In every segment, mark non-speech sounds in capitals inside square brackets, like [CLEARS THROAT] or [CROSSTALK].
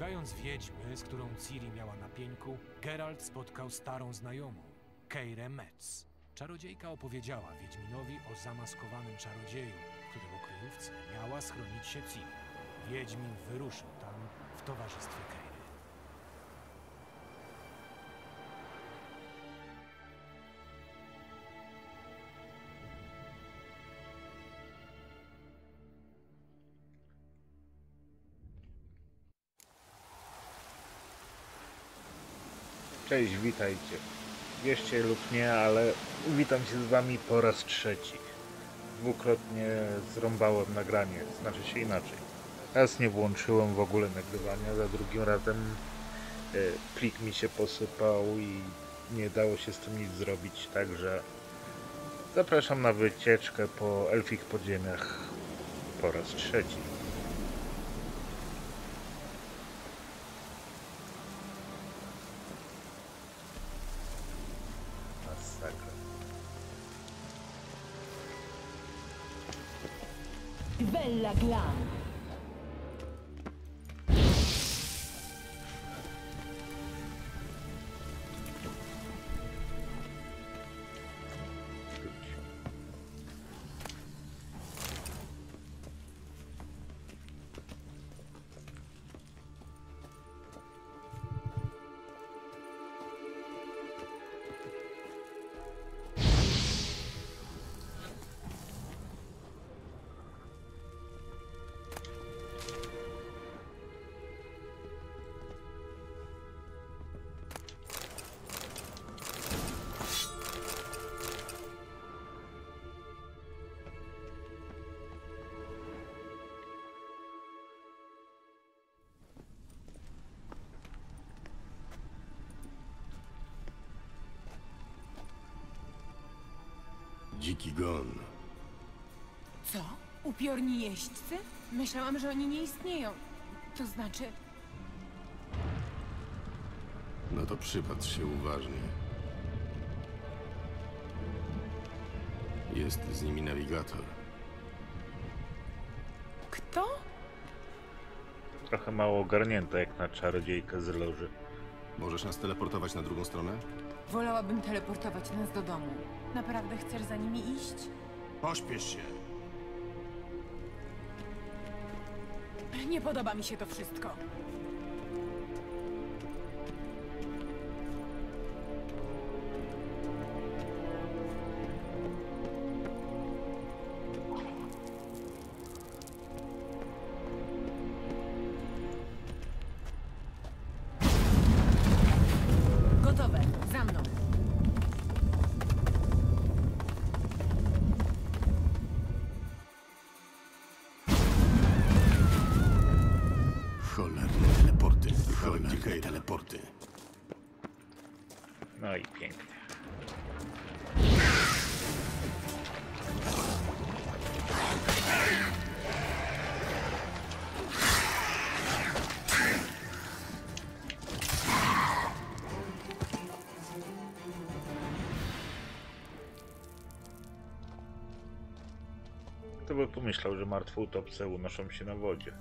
Szukając wiedźmy, z którą Ciri miała na pieńku, Geralt spotkał starą znajomą, Keirę Metz. Czarodziejka opowiedziała Wiedźminowi o zamaskowanym czarodzieju, którego kryjówce miała schronić się Ciri. Wiedźmin wyruszył tam w towarzystwie Keiry. Cześć, witajcie. Wierzcie lub nie, ale witam się z wami po raz trzeci. Dwukrotnie zrąbałem nagranie, znaczy się inaczej. Raz nie włączyłem w ogóle nagrywania, za drugim razem e, plik mi się posypał i nie dało się z tym nic zrobić, także zapraszam na wycieczkę po elfich podziemiach po raz trzeci. Bella gon. Co? Upiorni jeźdźcy? Myślałam, że oni nie istnieją. To znaczy, No to przypatrz się uważnie. Jest z nimi nawigator. kto? Trochę mało ogarnięta jak na czarodziejkę z loży. Możesz nas teleportować na drugą stronę? Wolałabym teleportować nas do domu. Naprawdę chcesz za nimi iść? Pośpiesz się. Nie podoba mi się to wszystko. Pomyślał, że martwe utopce unoszą się na wodzie?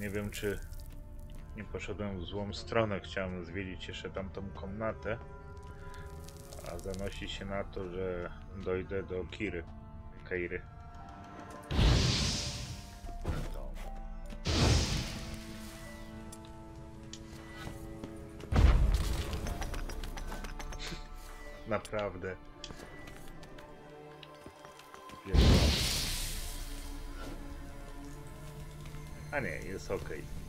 Nie wiem czy nie poszedłem w złą stronę. Chciałem zwiedzić jeszcze tamtą komnatę. A zanosi się na to, że dojdę do Kiry. Keiry. Naprawdę. A nie, jest ok. Swoją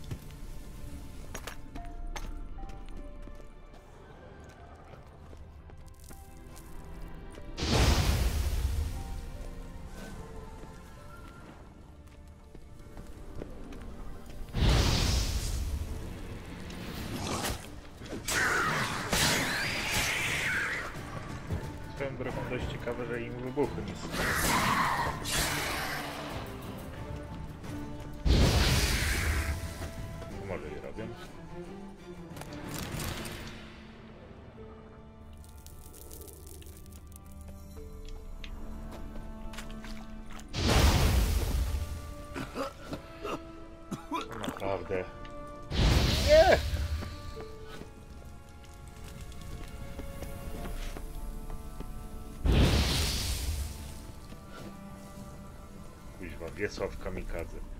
Kuźwa, Wiesław Kamikadze.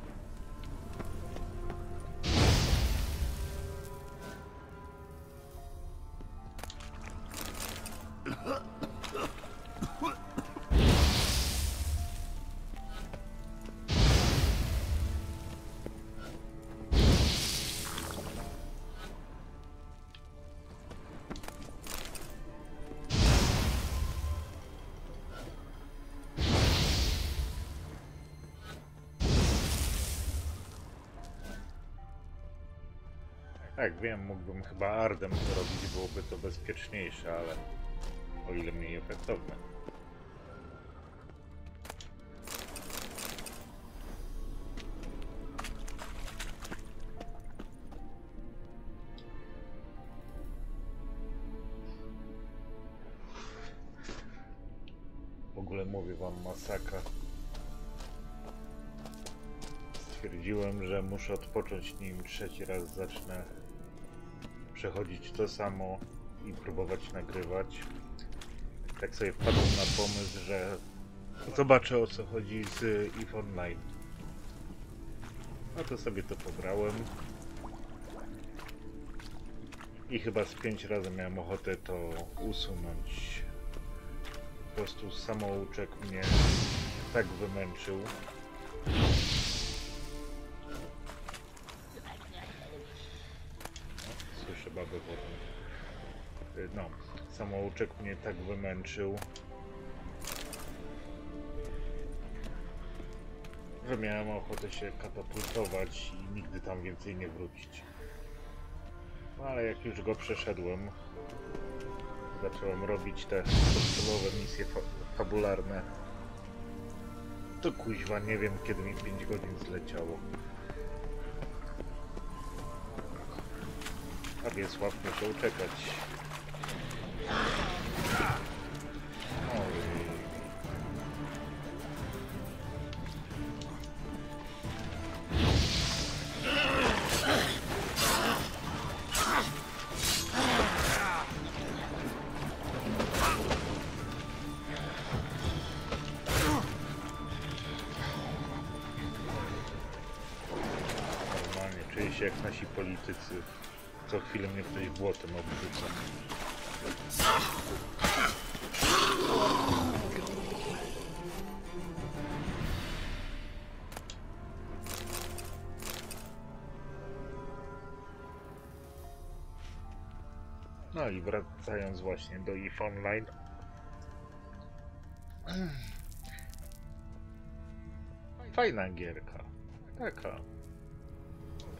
Tak, wiem, mógłbym chyba Ardem zrobić, byłoby to bezpieczniejsze, ale o ile mniej efektowne. W ogóle mówię wam masakra. Stwierdziłem, że muszę odpocząć, nim trzeci raz zacznę przechodzić to samo i próbować nagrywać. Tak sobie wpadłem na pomysł, że zobaczę o co chodzi z EVE Online. No to sobie to pobrałem. I chyba z pięć razy miałem ochotę to usunąć. Po prostu samouczek mnie tak wymęczył. Potem. Y, No, samouczek mnie tak wymęczył, że miałem ochotę się katapultować i nigdy tam więcej nie wrócić. No ale jak już go przeszedłem, zacząłem robić te podstawowe misje fa fabularne, to kuźwa nie wiem kiedy mi 5 godzin zleciało. A Wiesław musiał czekać. Jak nasi politycy. Co chwilę mnie ktoś błotem obrzuca. No i wracając właśnie do EVE Online. Fajna gierka. Taka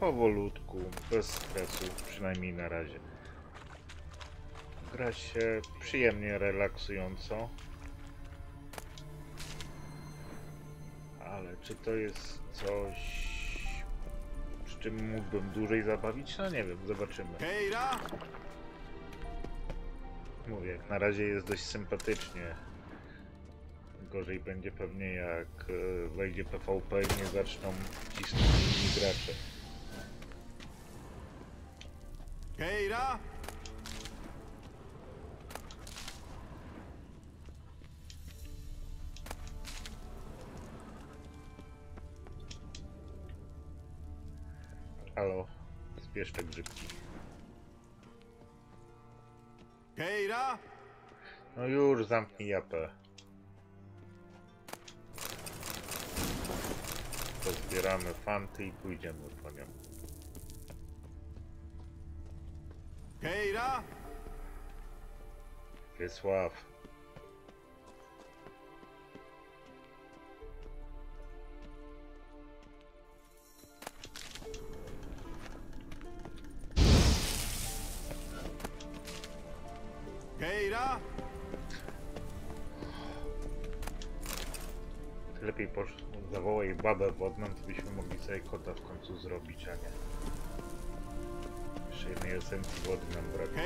powolutku, bez stresu, przynajmniej na razie. Gra się przyjemnie, relaksująco. Ale czy to jest coś, przy czym mógłbym dłużej zabawić? No nie wiem, zobaczymy. Keira! Mówię, jak na razie jest dość sympatycznie. Gorzej będzie pewnie jak e, wejdzie PvP i nie zaczną cisnąć inni gracze. Keira! Halo, zbierz te grzybki. Keira! No już, zamknij japę. Pozbieramy fanty i pójdziemy po nią. Keira! Wiesław. Keira! Ty lepiej posz... zawołaj babę wodną, to byśmy mogli sobie kota w końcu zrobić, a nie. Jeszcze jednej esencji wody nam brakuje.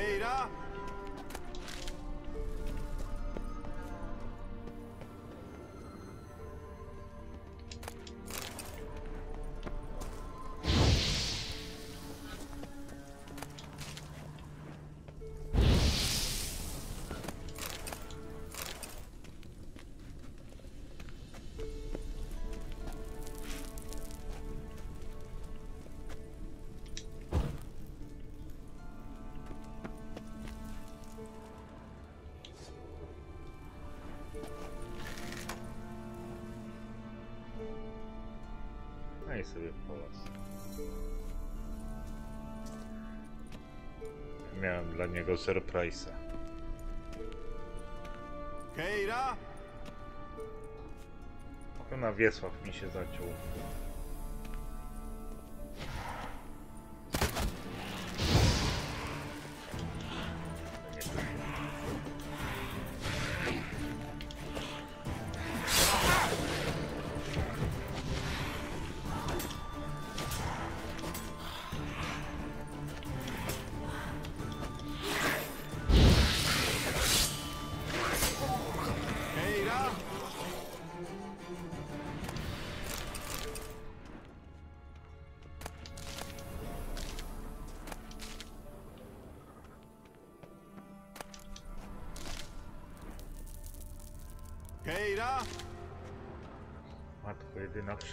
I sobie po was. Miałem dla niego surprise'a. Keira! Chyba Wiesław mi się zaciął.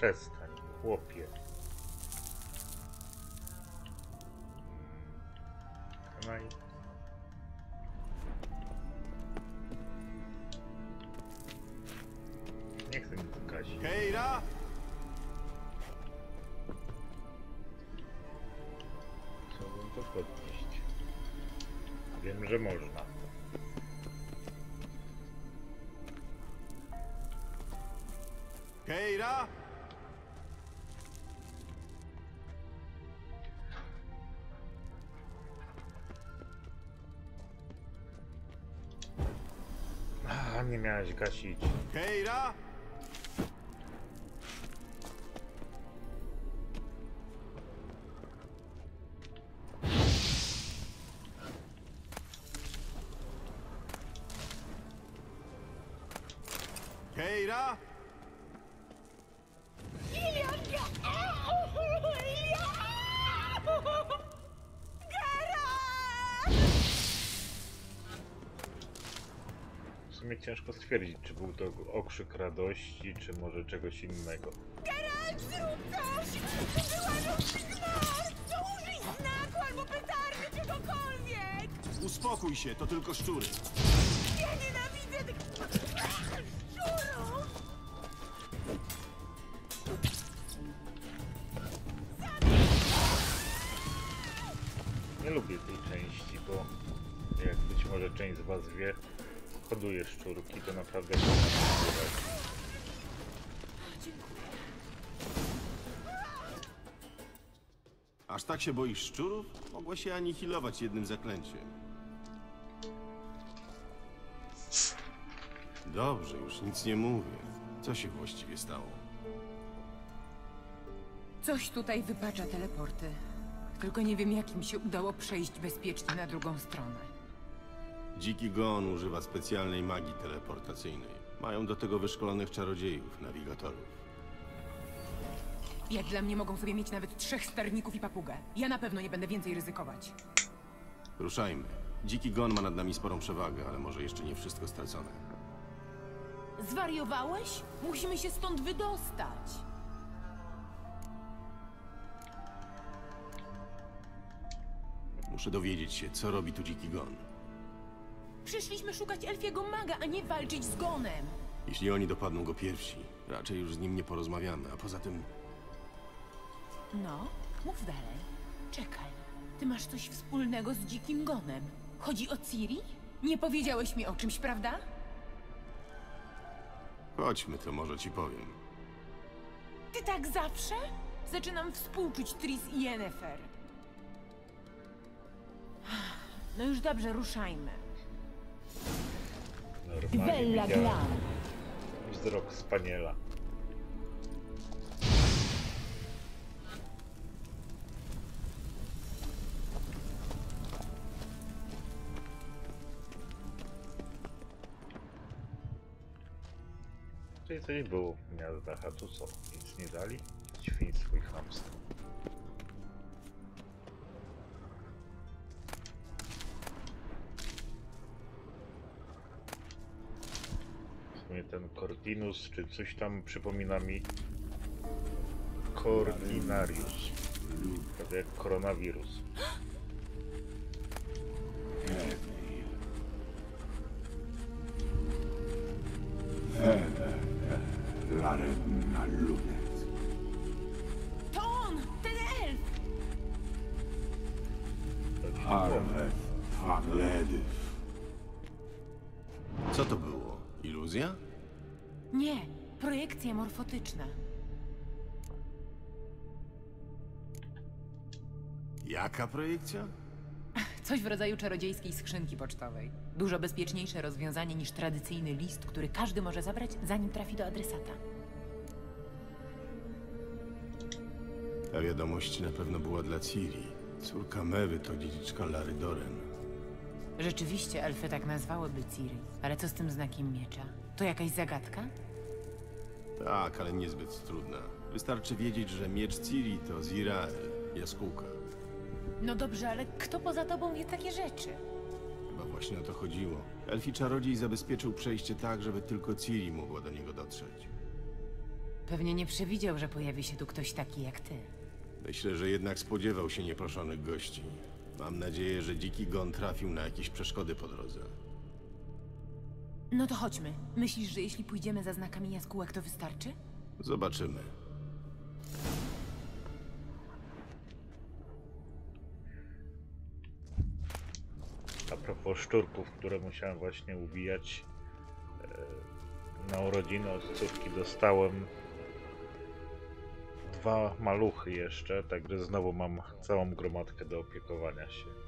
Matko A, nie miałeś gasić. Ciężko stwierdzić, czy był to okrzyk radości, czy może czegoś innego. Geralt, zrób coś! Wyłażą sygnał! To użyj znaku albo petardy, czegokolwiek! Uspokój się, to tylko szczury. Ja nienawidzę tych szczurów! Nie lubię tej części, bo jak być może część z was wie, hoduję szczurki, to naprawdę nie Aż tak się boisz szczurów? Mogła się anihilować jednym zaklęciem. Dobrze, już nic nie mówię. Co się właściwie stało? Coś tutaj wypacza teleporty. Tylko nie wiem, jak im się udało przejść bezpiecznie na drugą stronę. Dziki Gon używa specjalnej magii teleportacyjnej. Mają do tego wyszkolonych czarodziejów, nawigatorów. Jak dla mnie mogą sobie mieć nawet trzech sterników i papugę. Ja na pewno nie będę więcej ryzykować. Ruszajmy. Dziki Gon ma nad nami sporą przewagę, ale może jeszcze nie wszystko stracone. Zwariowałeś? Musimy się stąd wydostać. Muszę dowiedzieć się, co robi tu Dziki Gon. Przyszliśmy szukać elfiego maga, a nie walczyć z gonem. Jeśli oni dopadną go pierwsi, raczej już z nim nie porozmawiamy, a poza tym No, mów dalej. Czekaj. Ty masz coś wspólnego z dzikim gonem. Chodzi o Ciri? Nie powiedziałeś mi o czymś, prawda? chodźmy, to może ci powiem. Ty tak zawsze? Zaczynam współczuć Tris i Yennefer. No już dobrze, ruszajmy. Normalnie Bella widziałem Glan. wzrok spaniela. Czyli coś było w gniazdach, a tu co? Nic nie dali? Świństwo i chamstwo. Sumie ten Cortinus, czy coś tam przypomina mi Cortinarius. Prawie jak koronawirus. Larenna lunet. To on! Ten elf! Harvet Fagledys. Iluzja? Nie, projekcja morfotyczna. Jaka projekcja? Coś w rodzaju czarodziejskiej skrzynki pocztowej. Dużo bezpieczniejsze rozwiązanie niż tradycyjny list, który każdy może zabrać, zanim trafi do adresata. Ta wiadomość na pewno była dla Ciri. Córka Mewy to dziedziczka Lary Doren. Rzeczywiście elfy tak nazwałyby Ciri. Ale co z tym znakiem miecza? To jakaś zagadka? Tak, ale niezbyt trudna. Wystarczy wiedzieć, że miecz Ciri to Zirael, jaskółka. No dobrze, ale kto poza tobą wie takie rzeczy? Chyba właśnie o to chodziło. Elfi czarodziej zabezpieczył przejście tak, żeby tylko Ciri mogła do niego dotrzeć. Pewnie nie przewidział, że pojawi się tu ktoś taki jak ty. Myślę, że jednak spodziewał się nieproszonych gości. Mam nadzieję, że dziki gon trafił na jakieś przeszkody po drodze. No to chodźmy. Myślisz, że jeśli pójdziemy za znakami jaskółek, to wystarczy? Zobaczymy. A propos szczurków, które musiałem właśnie ubijać e, na urodziny od córki dostałem dwa maluchy jeszcze, także znowu mam całą gromadkę do opiekowania się.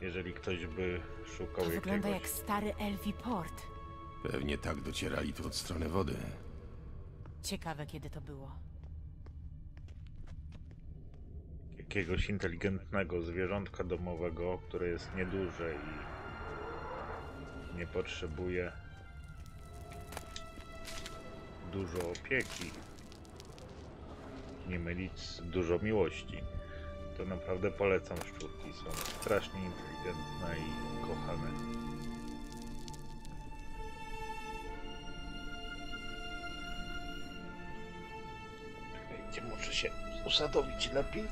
Jeżeli ktoś by szukał To wygląda jak jakiegoś... stary elfi port. Pewnie tak docierali tu od strony wody. Ciekawe, kiedy to było. jakiegoś inteligentnego zwierzątka domowego, które jest nieduże i nie potrzebuje dużo opieki, nie mylić z dużo miłości, to naprawdę polecam szczurki. Są strasznie inteligentne i kochane. Czekajcie, muszę się usadowić lepiej.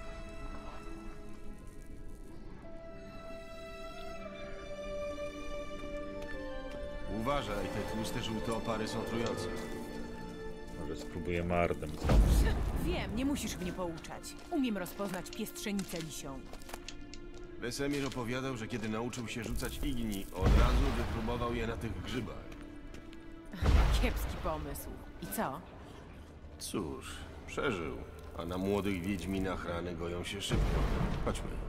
Uważaj, te tłuste żółte opary są trujące. Może spróbujemy Ardem znowu. Wiem, nie musisz mnie pouczać. Umiem rozpoznać piestrzenicę lisią. Wesemir opowiadał, że kiedy nauczył się rzucać igni, od razu wypróbował je na tych grzybach. Kiepski pomysł. I co? Cóż, przeżył. A na młodych wiedźminach rany goją się szybko. Chodźmy.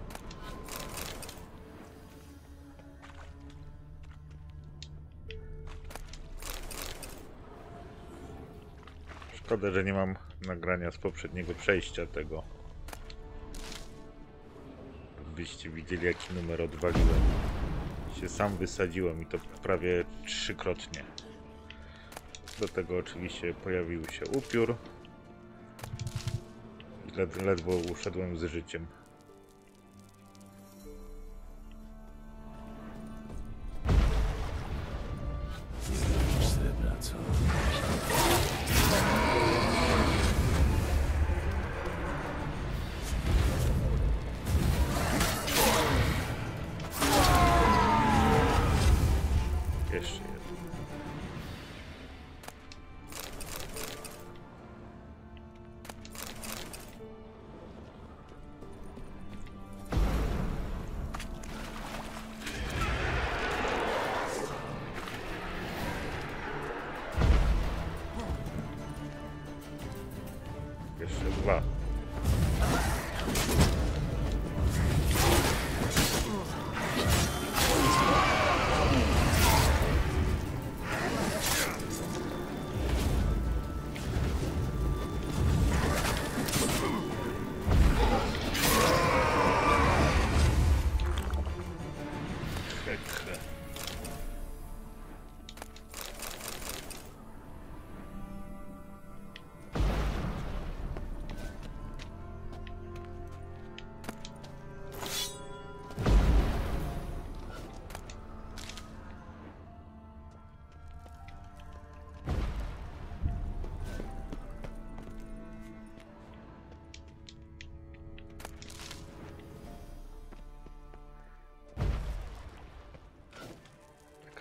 Szkoda, że nie mam nagrania z poprzedniego przejścia tego. Byście widzieli jaki numer odwaliłem. się sam wysadziłem i to prawie trzykrotnie. Do tego oczywiście pojawił się upiór. Led, ledwo uszedłem z życiem.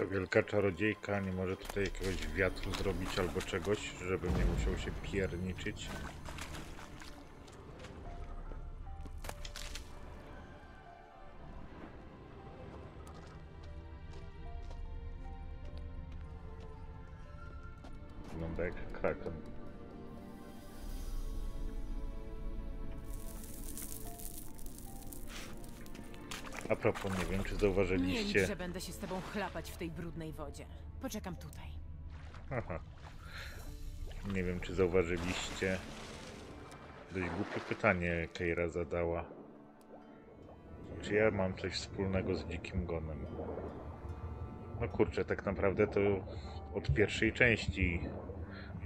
Wielka czarodziejka nie może tutaj jakiegoś wiatru zrobić albo czegoś, żebym nie musiał się pierniczyć. Licz, że będę się z tobą chlapać w tej brudnej wodzie. Poczekam tutaj. Aha. Nie wiem, czy zauważyliście. Dość głupie pytanie Keira zadała. Czy ja mam coś wspólnego z Dzikim Gonem? No kurczę, tak naprawdę to od pierwszej części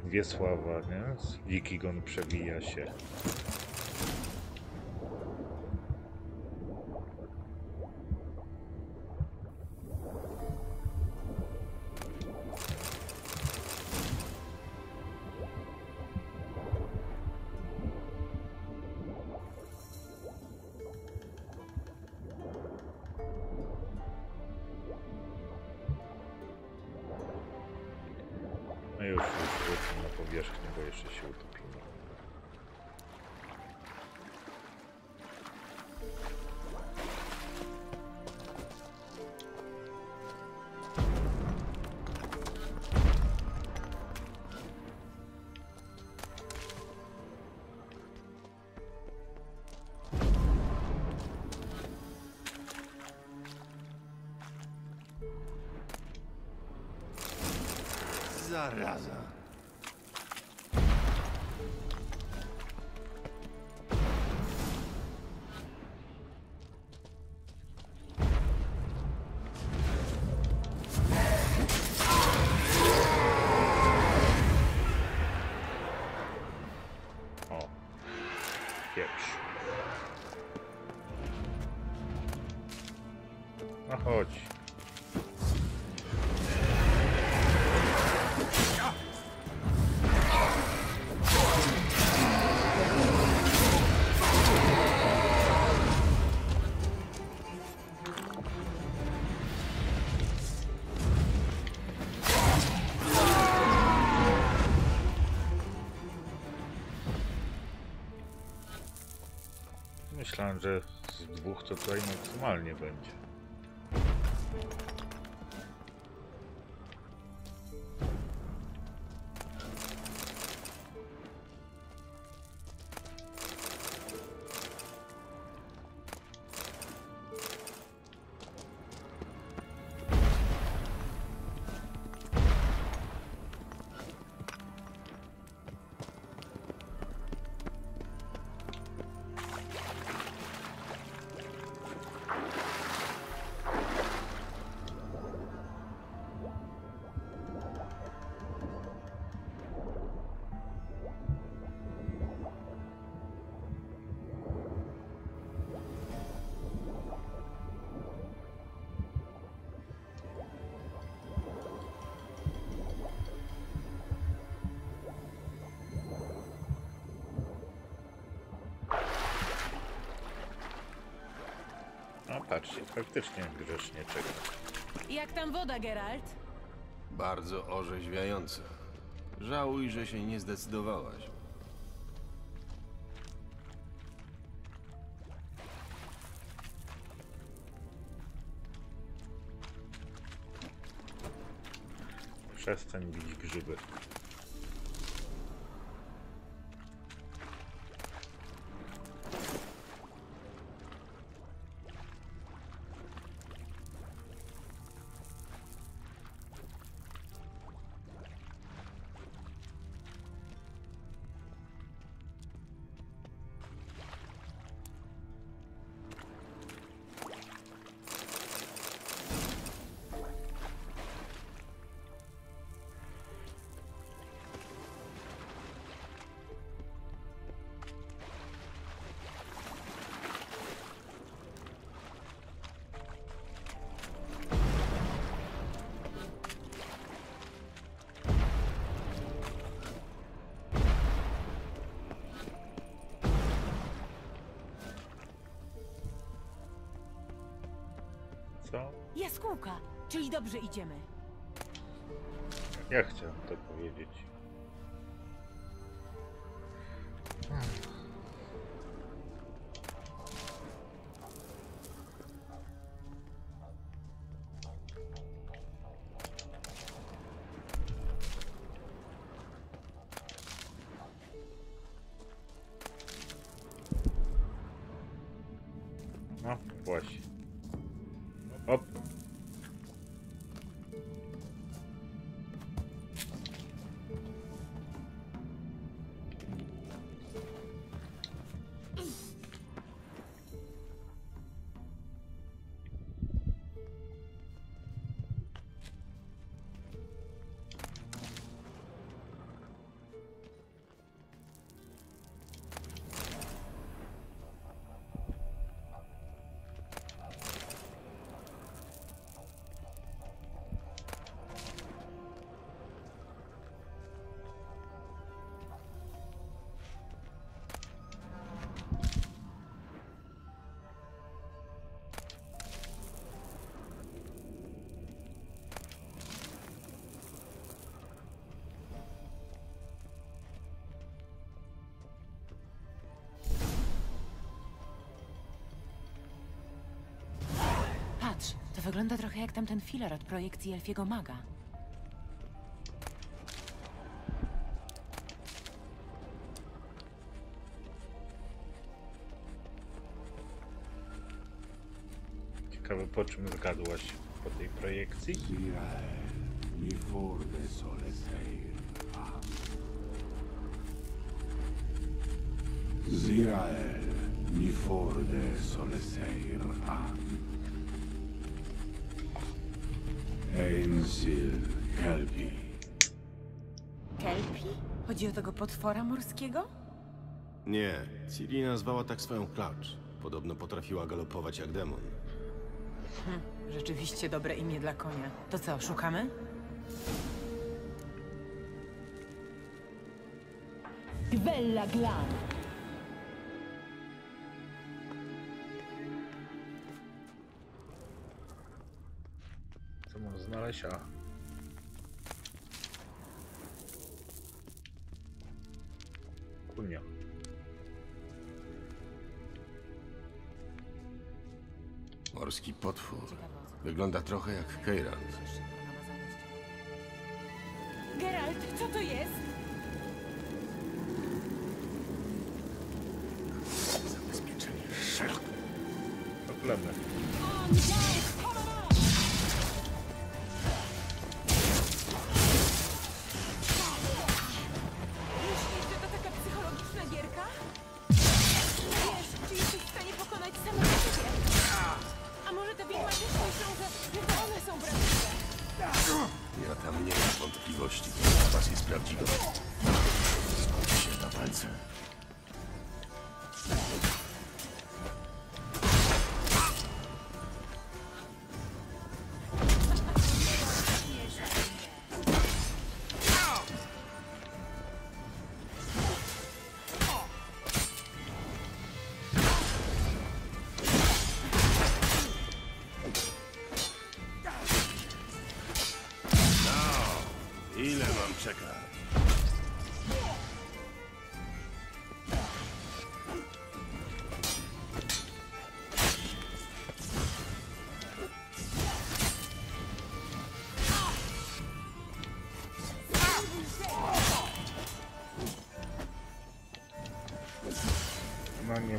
Wiesława, nie? Dziki Gon przewija się. Że z dwóch to tutaj maksymalnie będzie. Patrzcie, faktycznie grzecznie czeka. Jak tam woda, Geralt? Bardzo orzeźwiające. Żałuj, że się nie zdecydowałaś. Przestań bić grzyby. Co? Jaskółka, czyli dobrze idziemy. Ja chciałem to powiedzieć. To wygląda trochę jak tamten filar od projekcji Elfiego Maga. Ciekawe po czym zgadłaś po tej projekcji? Zirael, mi furde sole seir am. Einsil, kelpi. Kelpi? Chodzi o tego potwora morskiego? Nie, Ciri nazwała tak swoją klacz. Podobno potrafiła galopować jak demon. Rzeczywiście dobre imię dla konia. To co, szukamy? Bella Glan. Mam znaleźć? A. Kunia. Morski potwór. Wygląda trochę jak Keirand.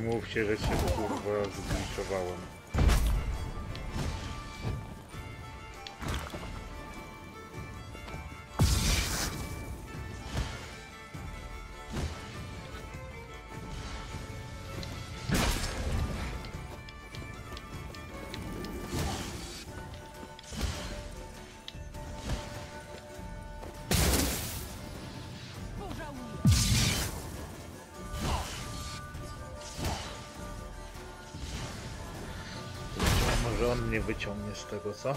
Mówcie, że się kurwa zgliczowałem. Może on mnie wyciągnie z tego, co?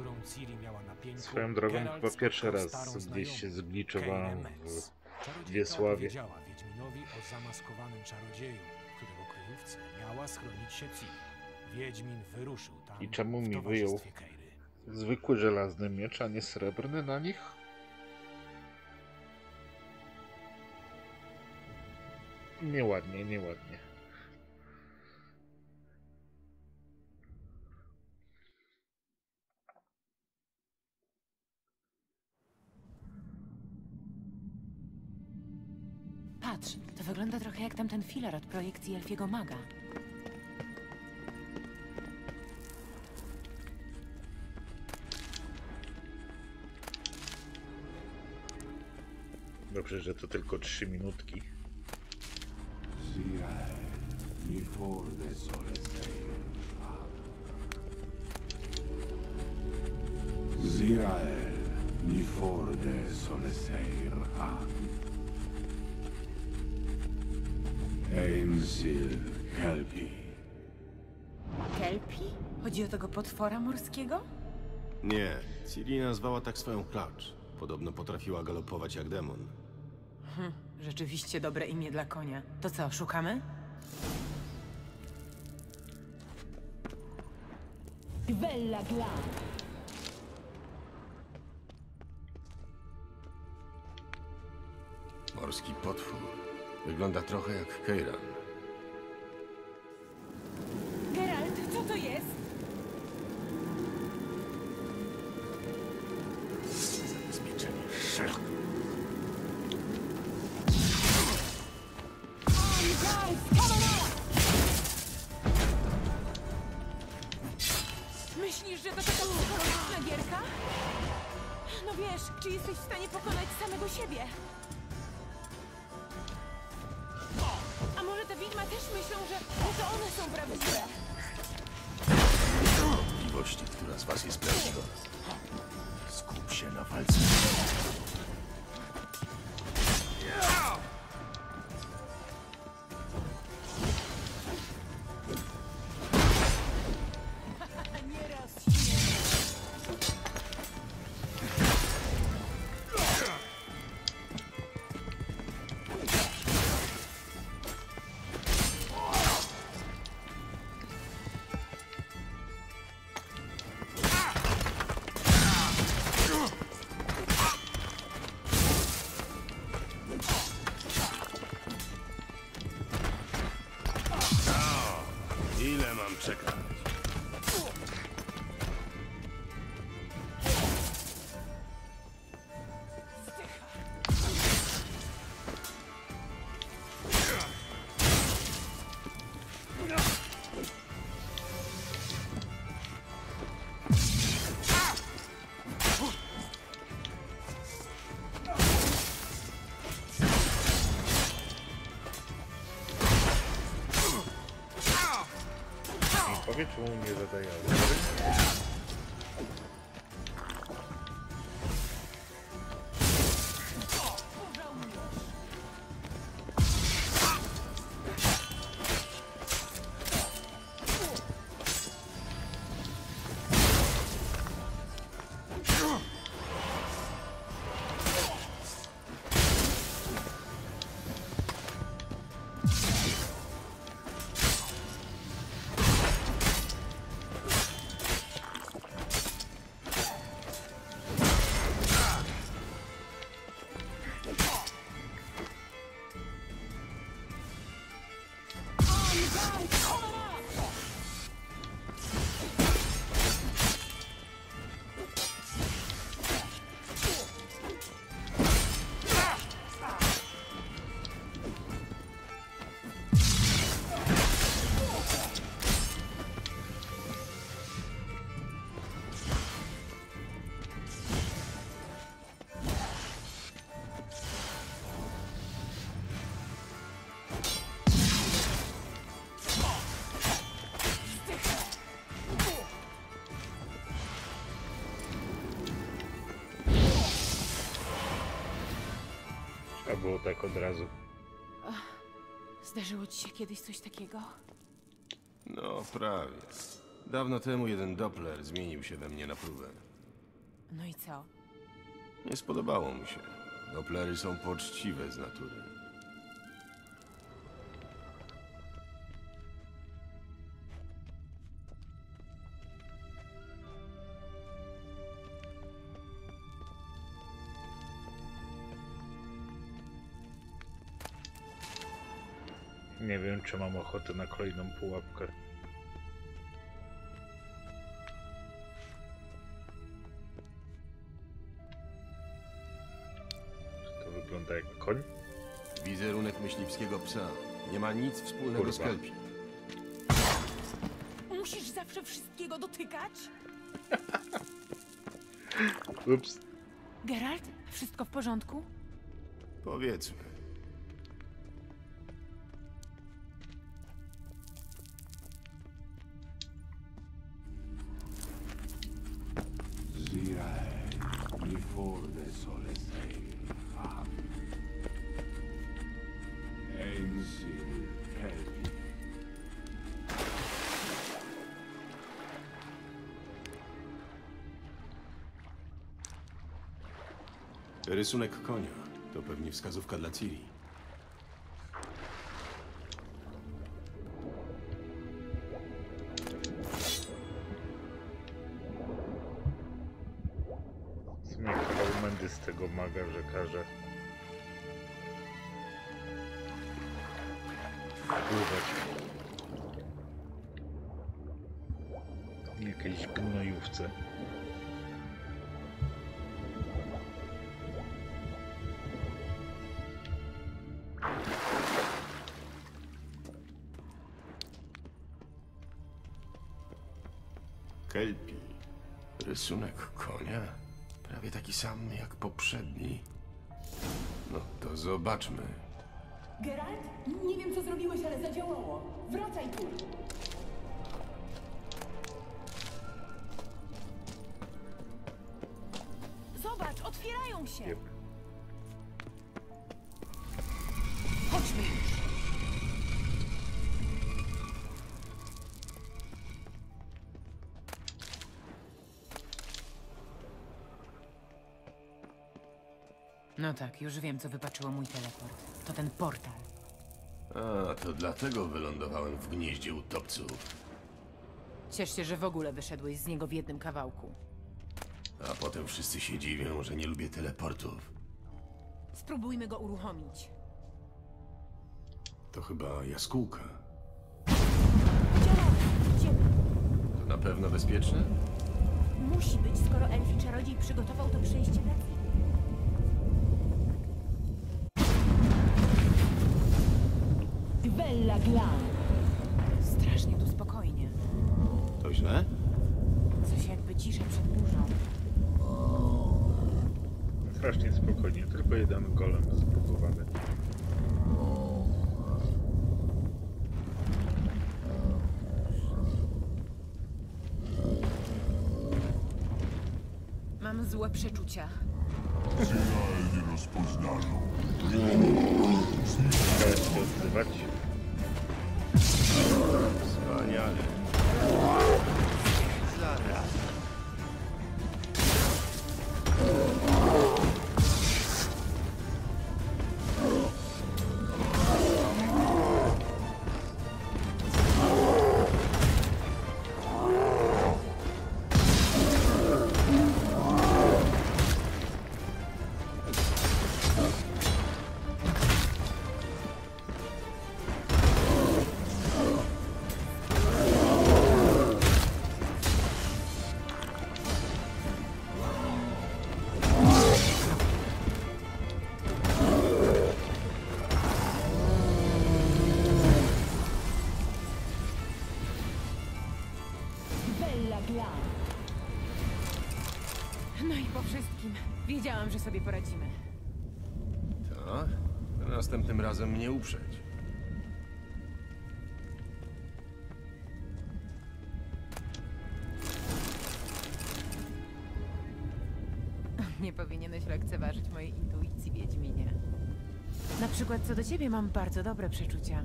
Którą Ciri miała na Swoją drogą Geralt chyba pierwszy raz gdzieś się zgliczowałem w Wiesławie. Wiedźminowi o zamaskowanym czarodzieju, którego kryjówce miała schronić się Ciri. Wiedźmin wyruszył tam I czemu w mi wyjął towarzystwie Keiry. zwykły żelazny miecz, a nie srebrny na nich? Nieładnie, nieładnie. Wygląda trochę jak tamten filar od projekcji Elfiego Maga. Dobrze, że to tylko trzy minutki. Sirae, mi forde soleseir. Zirael, Einsil, Kelpi. Kelpi? Chodzi o tego potwora morskiego? Nie, Ciri nazwała tak swoją klacz. Podobno potrafiła galopować jak demon. Rzeczywiście dobre imię dla konia. To co, szukamy? Gwella Glan. Morski potwór. Wygląda trochę jak Keiran. Wątpliwości, która z was jest prawdziwa. Skup się I powiedz, czemu nie było tak od razu. Zdarzyło ci się kiedyś coś takiego? No, prawie. Dawno temu jeden Doppler zmienił się we mnie na próbę. No i co? Nie spodobało mu się. Dopplery są poczciwe z natury. Nie wiem, czy mam ochotę na kolejną pułapkę. Czy to wygląda jak koń? Wizerunek myśliwskiego psa. Nie ma nic wspólnego Kurwa. z Kelpi. Musisz zawsze wszystkiego dotykać? [LAUGHS] Ups. Geralt, wszystko w porządku? Powiedzmy. Rysunek konia. To pewnie wskazówka dla Ciri. W sumie z tego maga, że każe pływać. Jakiejś gnojówce. Kelpi. Rysunek konia? Prawie taki sam jak poprzedni. No to zobaczmy. Geralt, nie wiem co zrobiłeś, ale zadziałało. Wracaj tu. Zobacz, otwierają się! No tak, już wiem, co wypaczyło mój teleport. To ten portal. A, to dlatego wylądowałem w gnieździe utopców. Ciesz się, że w ogóle wyszedłeś z niego w jednym kawałku. A potem wszyscy się dziwią, że nie lubię teleportów. Spróbujmy go uruchomić. To chyba jaskółka. Idziemy! To na pewno bezpieczne? Musi być, skoro elfi czarodziej przygotował to przejście na Bella Glan. Strasznie tu spokojnie. To źle? Coś jakby ciszej przed burzą. Strasznie spokojnie, tylko jeden golem zbugowany. Mam złe przeczucia. Zirae rozpoznaną. Teraz się odzywać. Następnym razem mnie uprzeć. Nie powinieneś lekceważyć mojej intuicji, Wiedźminie. Na przykład co do ciebie mam bardzo dobre przeczucia.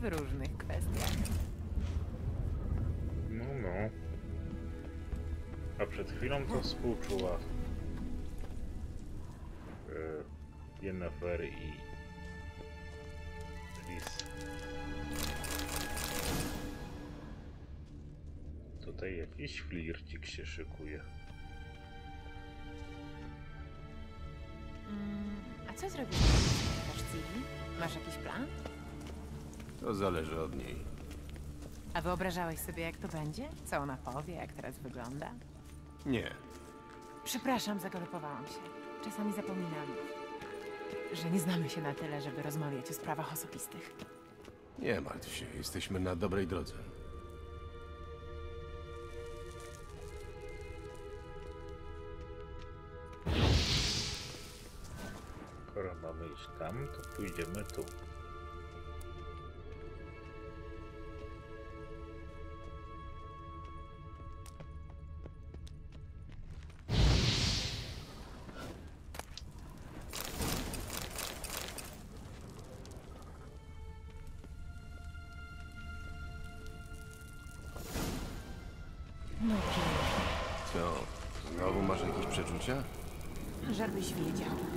W różnych kwestiach. No, no. A przed chwilą to współczuła e, Yennefer i Tutaj jakiś flircik się szykuje. Mm, a co zrobisz, Ciri? Masz jakiś plan? To zależy od niej. A wyobrażałeś sobie, jak to będzie? Co ona powie, jak teraz wygląda? Nie. Przepraszam, zagalopowałam się. Czasami zapominam, że nie znamy się na tyle, żeby rozmawiać o sprawach osobistych. Nie martw się, jesteśmy na dobrej drodze. Skoro mamy iść tam, to pójdziemy tu. No. Co? Znowu masz jakieś przeczucia? Żebyś wiedział.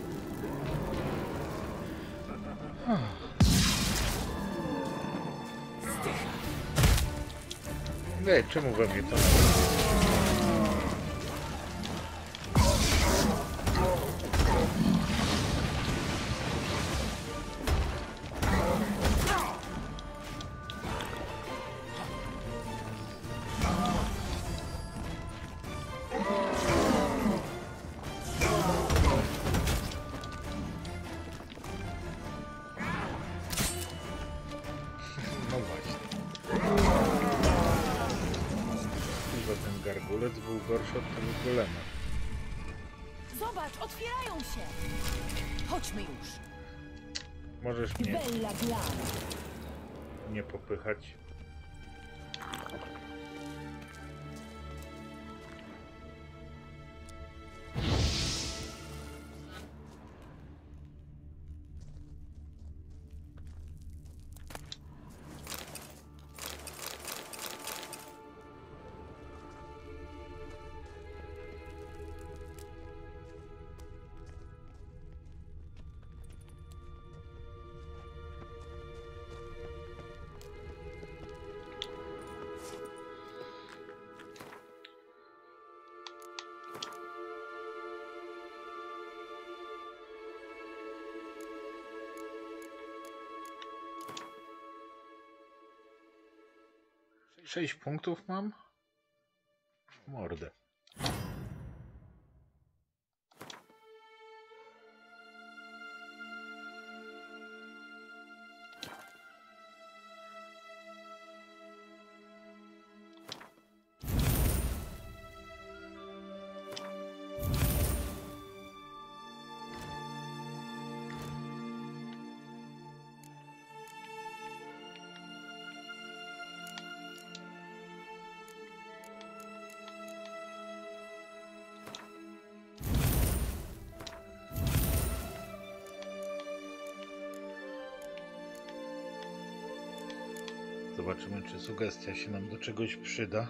Ne, čemu vam je to? Nie popychać. Sześć punktów mam? Sugestia się nam do czegoś przyda.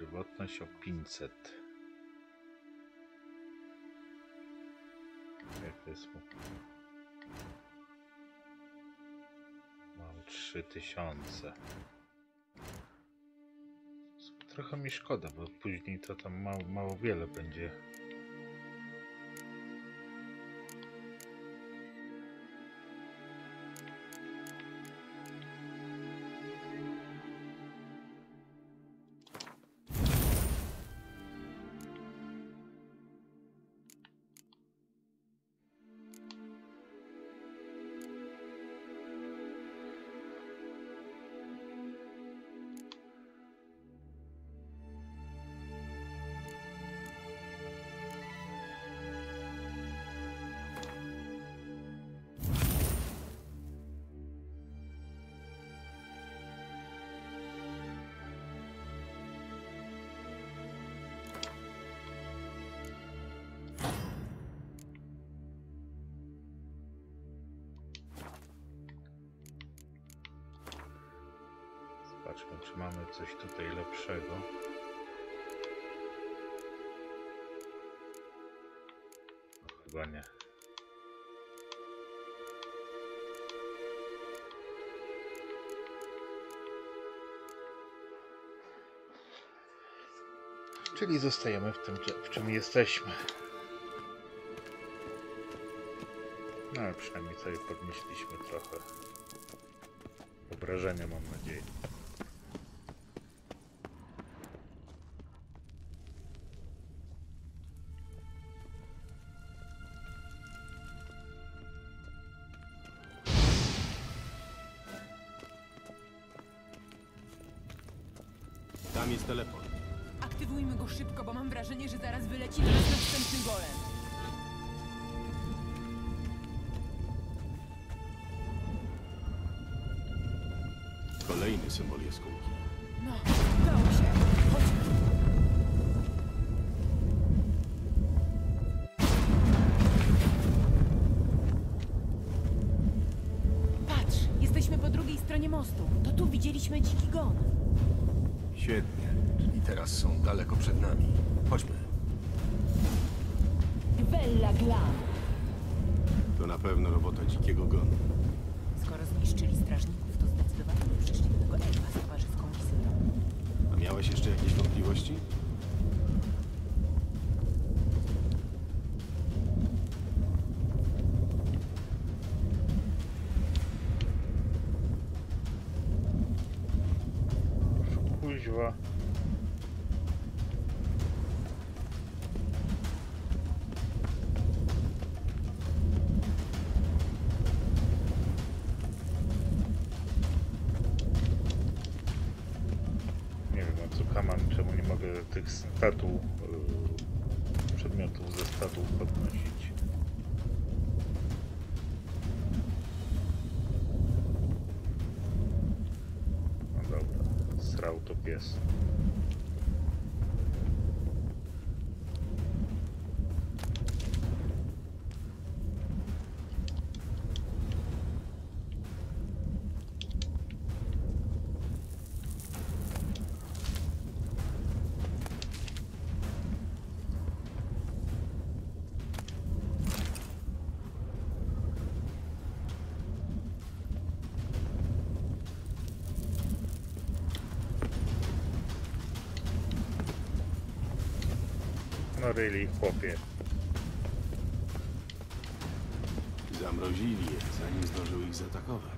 Żywotność o 500. Jak to jest? Mam 3000. Trochę mi szkoda, bo później to tam mało, mało wiele będzie Czyli zostajemy w tym, w czym jesteśmy. No ale przynajmniej sobie podnieśliśmy trochę obrażenia, mam nadzieję. Widzieliśmy dziki gon. Świetnie, czyli teraz są daleko przed nami. Chodźmy. Bella Glam. To na pewno robota dzikiego gonu. Skoro zniszczyli strażników, mogę tych statu, yy, przedmiotów ze statu podnosić. No dobra, srał to pies. Really, chłopie. Zamrozili je, zanim zdążył ich zaatakować.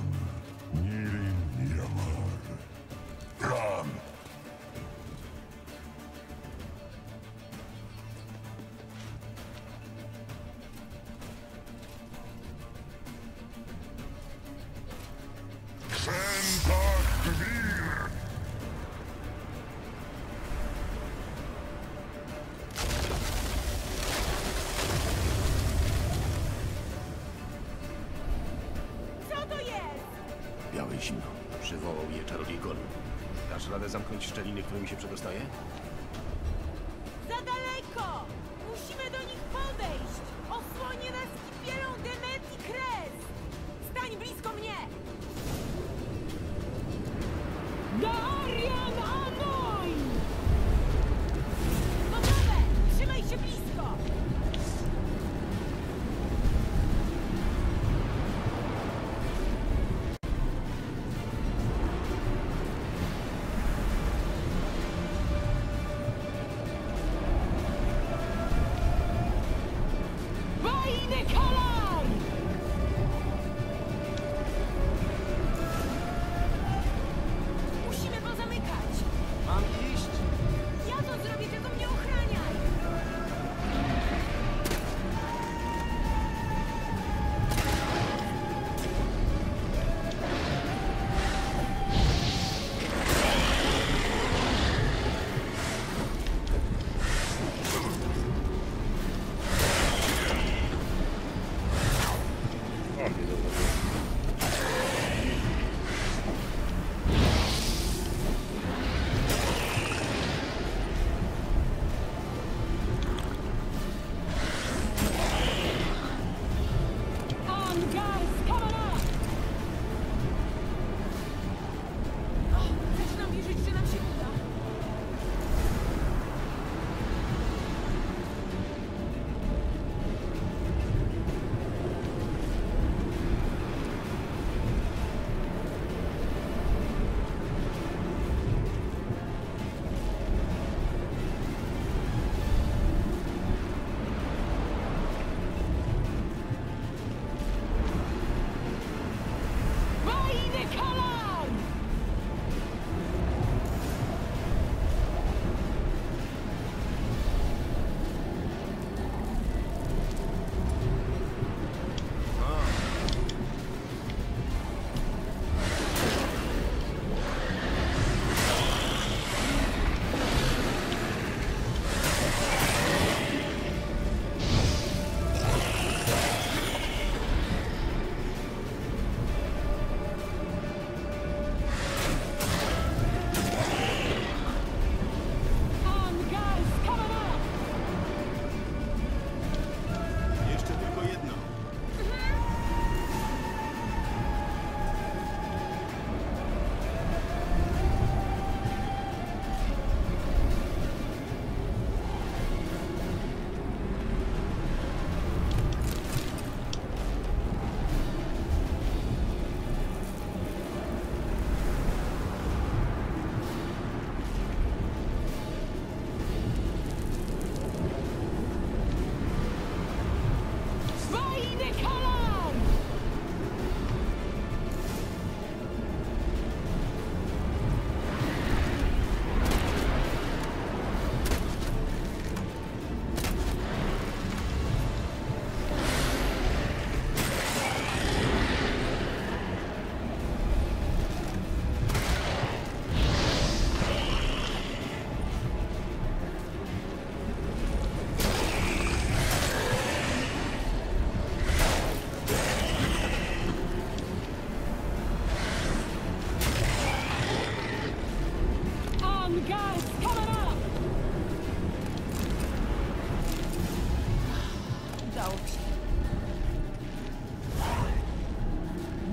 Udało się.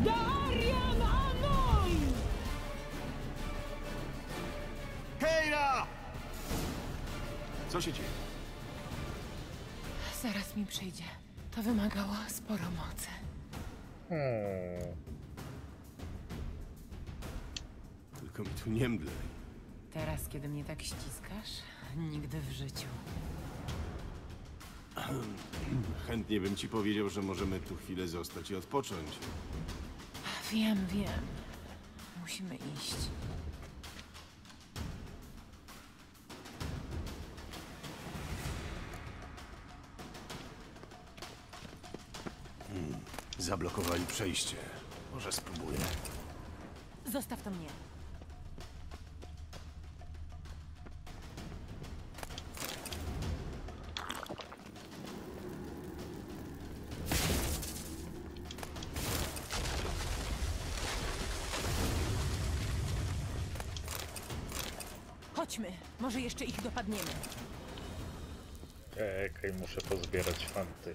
Darian Co się dzieje? Zaraz mi przyjdzie. To wymagało sporo mocy. Hmm. Tylko mi tu nie mdlej. Teraz, kiedy mnie tak ściskasz, nigdy w życiu. Chętnie bym ci powiedział, że możemy tu chwilę zostać i odpocząć. Wiem, wiem. Musimy iść. Zablokowali przejście. Może spróbuję. Zostaw to mnie. Ich dopadniemy. Muszę pozbierać fanty.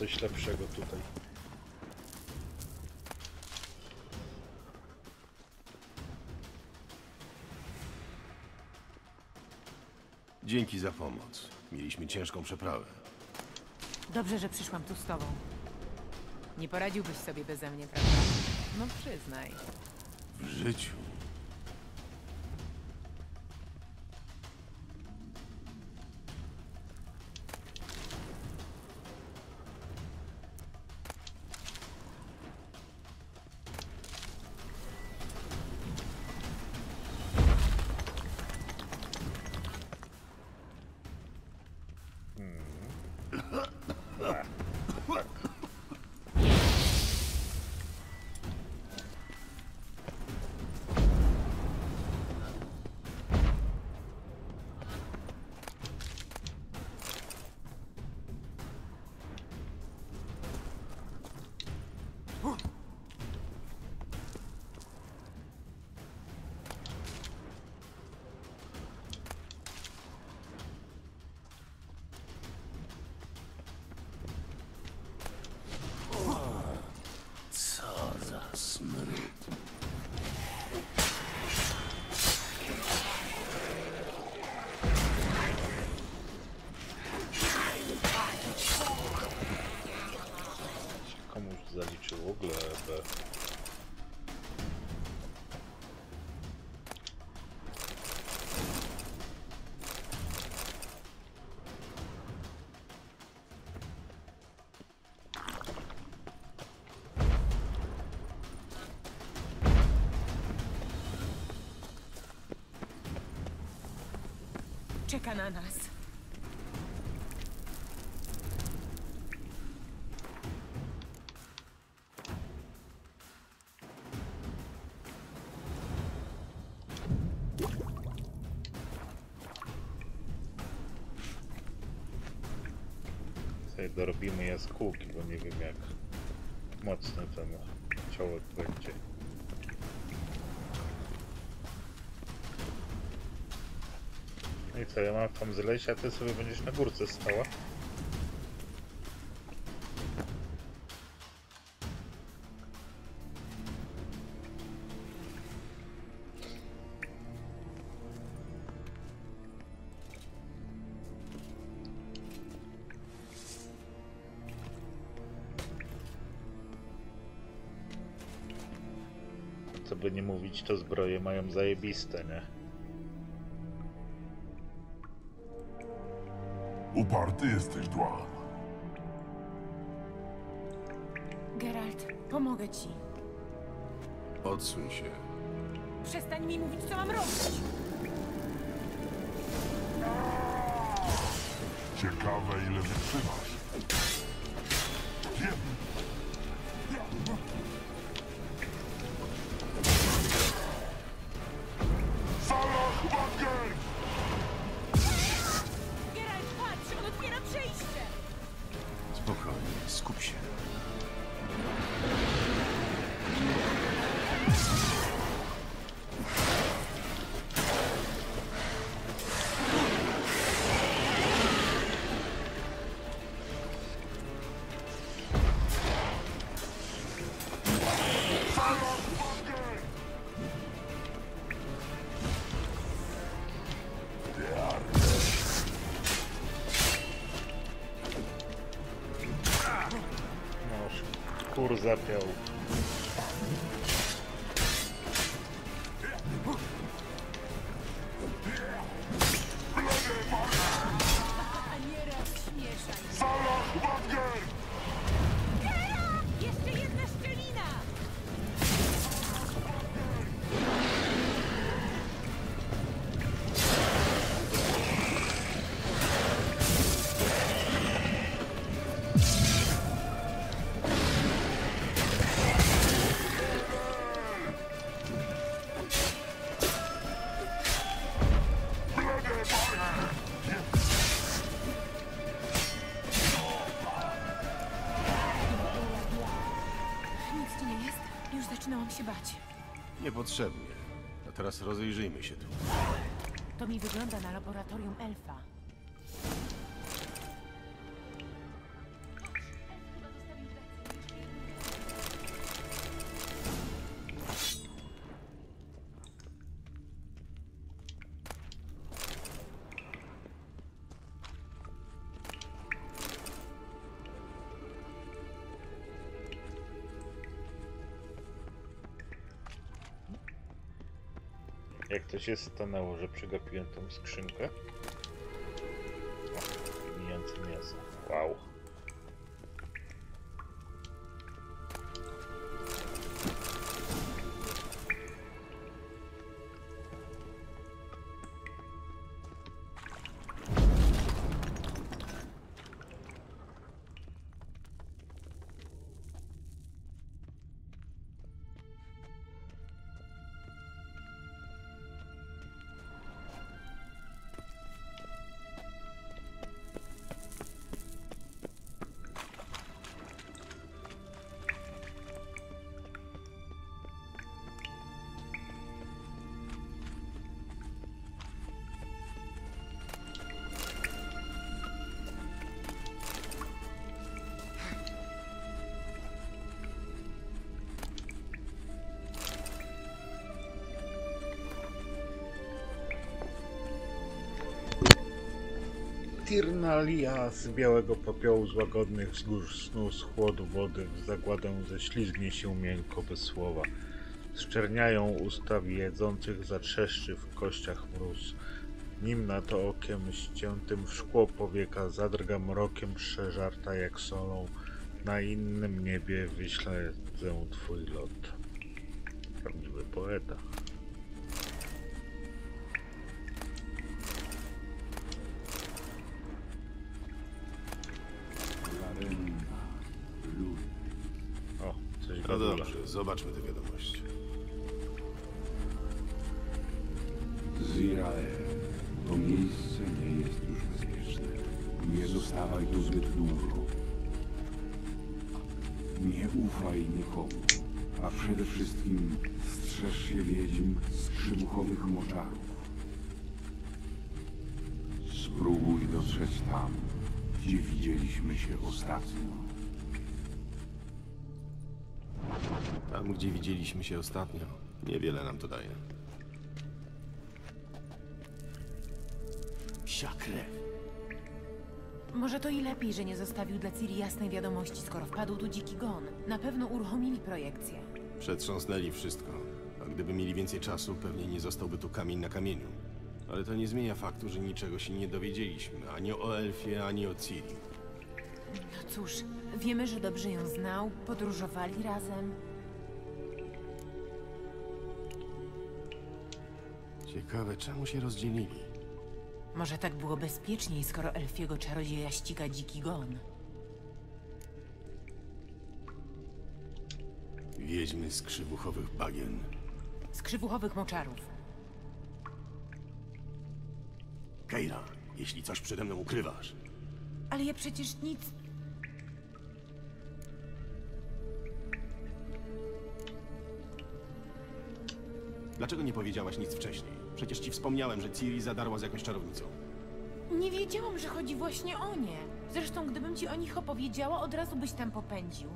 Coś lepszego tutaj. Dzięki za pomoc. Mieliśmy ciężką przeprawę. Dobrze, że przyszłam tu z tobą. Nie poradziłbyś sobie beze mnie, prawda? No przyznaj. W życiu. Czeka na nas. Nie wiem jak mocny ten ciołek będzie. Co, ja mam tam zleć, a ty sobie będziesz na górce stała? Co by nie mówić, to zbroje mają zajebiste, nie? Uparty jesteś, Dwan. Geralt, pomogę ci. Odsuń się. Przestań mi mówić, co mam robić. Ciekawe, ile wytrzymasz. futuros até rozejrzyjmy się tu. To mi wygląda na laboratorium elfa. Jak to się stanęło, że przegapiłem tą skrzynkę? O, mięso. Wow. Tirnalia z białego popiołu z łagodnych wzgórz snu, z chłodu wody w zagładę ześlizgnie się miękko bez słowa. Zczerniają usta wiedzących zatrzeszczy w kościach mróz. Nim na to okiem ściętym w szkło powieka zadrga mrokiem przeżarta jak solą. Na innym niebie wyślę twój lot. Prawdziwy poeta. No dobrze, zobaczmy tę wiadomość. Zirael, to miejsce nie jest już bezpieczne. Nie zostawaj tu zbyt długo. Nie ufaj nikomu, a przede wszystkim strzeż się wiedźm skrzydłuchowych moczarów. Spróbuj dotrzeć tam, gdzie widzieliśmy się ostatnio. Tam, gdzie widzieliśmy się ostatnio, niewiele nam to daje. Psia krew. Może to i lepiej, że nie zostawił dla Ciri jasnej wiadomości, skoro wpadł tu dziki gon. Na pewno uruchomili projekcję. Przetrząsnęli wszystko. A gdyby mieli więcej czasu, pewnie nie zostałby tu kamień na kamieniu. Ale to nie zmienia faktu, że niczego się nie dowiedzieliśmy. Ani o Elfie, ani o Ciri. No cóż, wiemy, że dobrze ją znał, podróżowali razem. Ciekawe, czemu się rozdzielili? Może tak było bezpieczniej, skoro elfiego czarodzieja ściga dziki gon. Wiedźmy z krzywuchowych bagien. Z krzywuchowych moczarów. Keira, jeśli coś przede mną ukrywasz, Ale ja przecież nic... dlaczego nie powiedziałaś nic wcześniej? Przecież ci wspomniałem, że Ciri zadarła z jakąś czarownicą. Nie wiedziałam, że chodzi właśnie o nie. Zresztą, gdybym ci o nich opowiedziała, od razu byś tam popędził.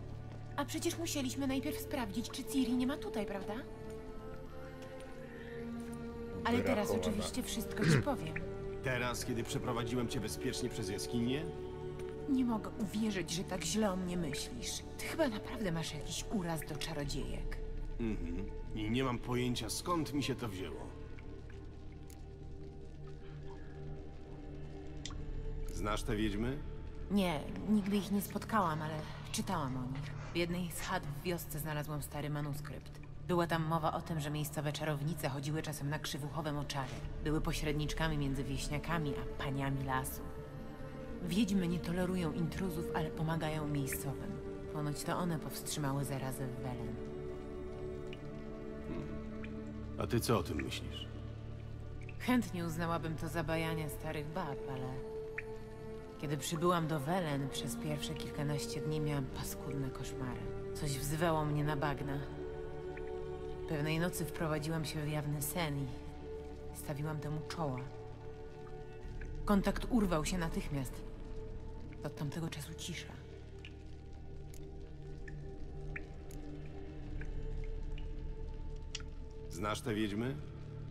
A przecież musieliśmy najpierw sprawdzić, czy Ciri nie ma tutaj, prawda? Ale teraz Wyrachowana. oczywiście wszystko ci powiem. [CLEARS THROAT] Teraz, kiedy przeprowadziłem cię bezpiecznie przez jaskinię? Nie mogę uwierzyć, że tak źle o mnie myślisz. Ty chyba naprawdę masz jakiś uraz do czarodziejek. Mhm. I nie mam pojęcia, skąd mi się to wzięło. Znasz te wiedźmy? Nie, nigdy ich nie spotkałam, ale czytałam o nich. W jednej z chat w wiosce znalazłam stary manuskrypt. Była tam mowa o tym, że miejscowe czarownice chodziły czasem na krzywuchowe moczary. Były pośredniczkami między wieśniakami a paniami lasu. Wiedźmy nie tolerują intruzów, ale pomagają miejscowym. Ponoć to one powstrzymały zarazę w Welen. A ty co o tym myślisz? Chętnie uznałabym to za bajanie starych bab, ale... Kiedy przybyłam do Welen, przez pierwsze kilkanaście dni miałam paskudne koszmary. Coś wzywało mnie na bagna. Pewnej nocy wprowadziłam się w jawny sen i stawiłam temu czoła. Kontakt urwał się natychmiast. Od tamtego czasu cisza. Znasz te wiedźmy?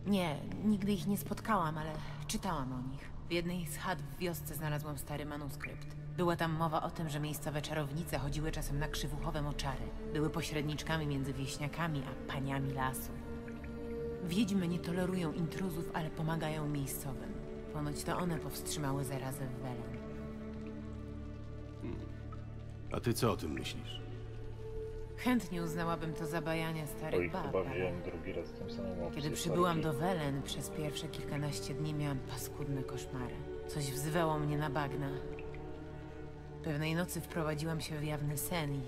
Nie, nigdy ich nie spotkałam, ale czytałam o nich. W jednej z chat w wiosce znalazłam stary manuskrypt. Była tam mowa o tym, że miejscowe czarownice chodziły czasem na krzywuchowe moczary. Były pośredniczkami między wieśniakami a paniami lasu. Wiedźmy nie tolerują intruzów, ale pomagają miejscowym. Ponoć to one powstrzymały zarazę w Welen. A ty co o tym myślisz? Chętnie uznałabym to za bajanie starych Oj, bab, chyba ale... wziąłem drugi raz tym samym Kiedy przybyłam do Welen, przez pierwsze kilkanaście dni miałam paskudne koszmary. Coś wzywało mnie na bagna. Pewnej nocy wprowadziłam się w jawny sen i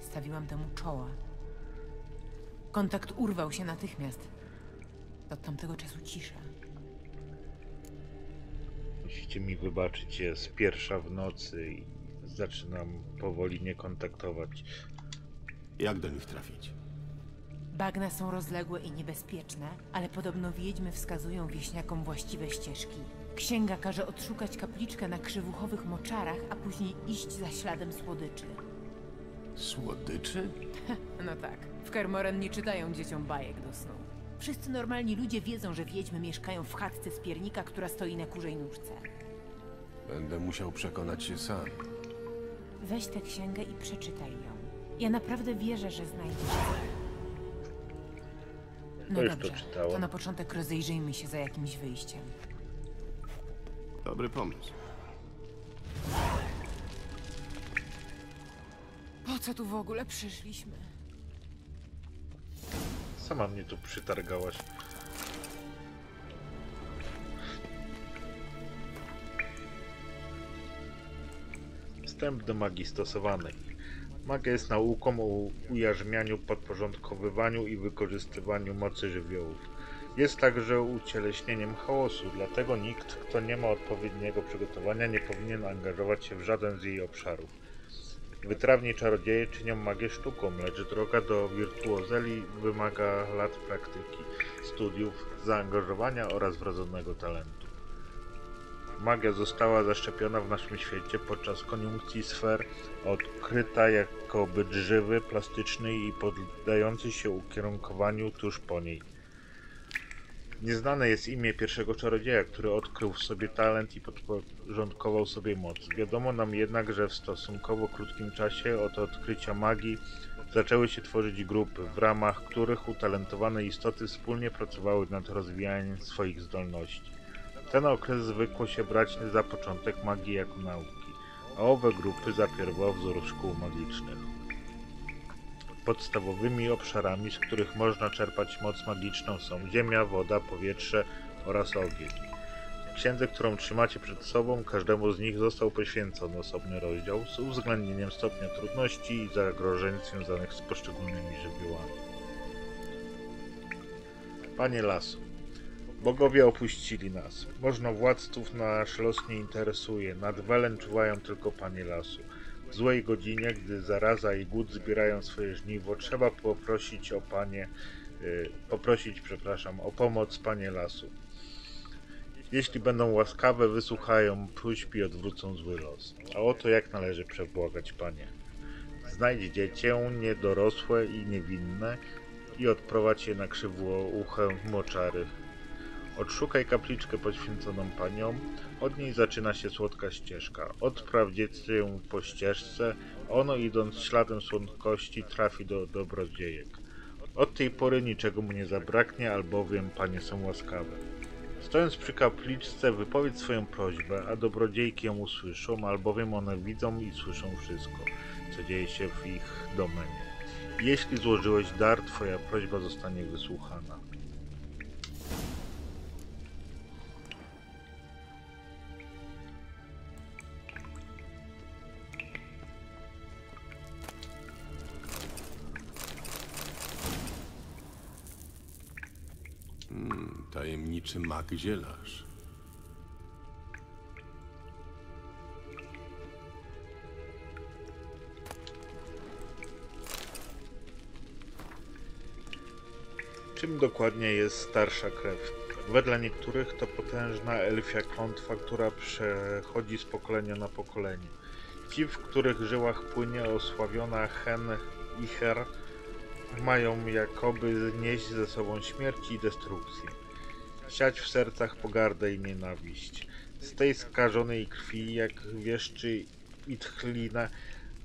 stawiłam temu czoła. Kontakt urwał się natychmiast. Od tamtego czasu cisza. Musicie mi wybaczyć, jest pierwsza w nocy i zaczynam powoli nie kontaktować. Jak do nich trafić? Bagna są rozległe i niebezpieczne, ale podobno wiedźmy wskazują wieśniakom właściwe ścieżki. Księga każe odszukać kapliczkę na krzywuchowych moczarach, a później iść za śladem słodyczy. Słodyczy? [LAUGHS] No tak. W Kermoren nie czytają dzieciom bajek do snu. Wszyscy normalni ludzie wiedzą, że wiedźmy mieszkają w chatce z piernika, która stoi na kurzej nóżce. Będę musiał przekonać się sam. Weź tę księgę i przeczytaj ją. Ja naprawdę wierzę, że znajdziesz. No To już to dobrze, czytałem. to na początek rozejrzyjmy się za jakimś wyjściem. Dobry pomysł. Po co tu w ogóle przyszliśmy? Sama mnie tu przytargałaś. Wstęp do magii stosowanej. Magia jest nauką o ujarzmianiu, podporządkowywaniu i wykorzystywaniu mocy żywiołów. Jest także ucieleśnieniem chaosu, dlatego nikt, kto nie ma odpowiedniego przygotowania, nie powinien angażować się w żaden z jej obszarów. Wytrawni czarodzieje czynią magię sztuką, lecz droga do wirtuozeli wymaga lat praktyki, studiów, zaangażowania oraz wrodzonego talentu. Magia została zaszczepiona w naszym świecie podczas koniunkcji sfer, odkryta jako byt żywy, plastyczny i poddający się ukierunkowaniu tuż po niej. Nieznane jest imię pierwszego czarodzieja, który odkrył w sobie talent i podporządkował sobie moc. Wiadomo nam jednak, że w stosunkowo krótkim czasie od odkrycia magii zaczęły się tworzyć grupy, w ramach których utalentowane istoty wspólnie pracowały nad rozwijaniem swoich zdolności. Ten okres zwykło się brać za początek magii jako nauki, a owe grupy za pierwowzór szkół magicznych. Podstawowymi obszarami, z których można czerpać moc magiczną są ziemia, woda, powietrze oraz ogień. W księdze, którą trzymacie przed sobą, każdemu z nich został poświęcony osobny rozdział z uwzględnieniem stopnia trudności i zagrożeń związanych z poszczególnymi żywiołami. Panie lasu, bogowie opuścili nas. Można władców nasz los nie interesuje. Nad Welen czuwają tylko panie lasu. W złej godzinie, gdy zaraza i głód zbierają swoje żniwo, trzeba poprosić o panie, y, poprosić, przepraszam, o pomoc panie lasu. Jeśli będą łaskawe, wysłuchają próśb i odwrócą zły los. A oto jak należy przebłagać panie. Znajdź dziecię niedorosłe i niewinne i odprowadź je na krzywouche moczary. Odszukaj kapliczkę poświęconą paniom. Od niej zaczyna się słodka ścieżka. Odpraw dziecko ją po ścieżce. Ono idąc śladem słodkości trafi do dobrodziejek. Od tej pory niczego mu nie zabraknie, albowiem panie są łaskawe. Stojąc przy kapliczce, wypowiedz swoją prośbę, a dobrodziejki ją usłyszą, albowiem one widzą i słyszą wszystko, co dzieje się w ich domenie. Jeśli złożyłeś dar, twoja prośba zostanie wysłuchana. Tajemniczy mak zielarz. Czym dokładnie jest starsza krew? Wedle niektórych to potężna elfia klątwa, która przechodzi z pokolenia na pokolenie. Ci, w których żyłach płynie osławiona Hen Icher, mają jakoby nieść ze sobą śmierć i destrukcję. Siać w sercach pogardę i nienawiść. Z tej skażonej krwi, jak wieszczy Itchlina,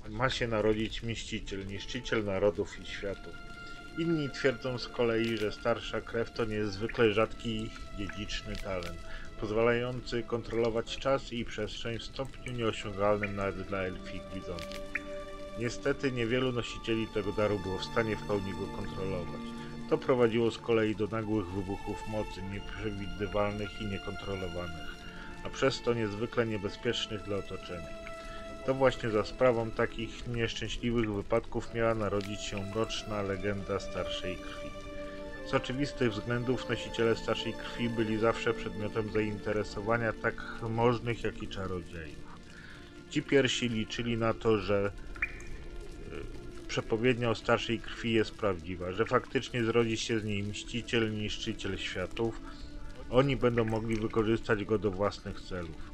ma się narodzić mściciel, niszczyciel narodów i światów. Inni twierdzą z kolei, że starsza krew to niezwykle rzadki dziedziczny talent, pozwalający kontrolować czas i przestrzeń w stopniu nieosiągalnym nawet dla elfich widzących. Niestety niewielu nosicieli tego daru było w stanie w pełni go kontrolować. To prowadziło z kolei do nagłych wybuchów mocy, nieprzewidywalnych i niekontrolowanych, a przez to niezwykle niebezpiecznych dla otoczenia. To właśnie za sprawą takich nieszczęśliwych wypadków miała narodzić się mroczna legenda starszej krwi. Z oczywistych względów nosiciele starszej krwi byli zawsze przedmiotem zainteresowania tak możnych jak i czarodziejów. Ci pierwsi liczyli na to, że przepowiednia o starszej krwi jest prawdziwa, że faktycznie zrodzi się z niej mściciel, niszczyciel światów. Oni będą mogli wykorzystać go do własnych celów.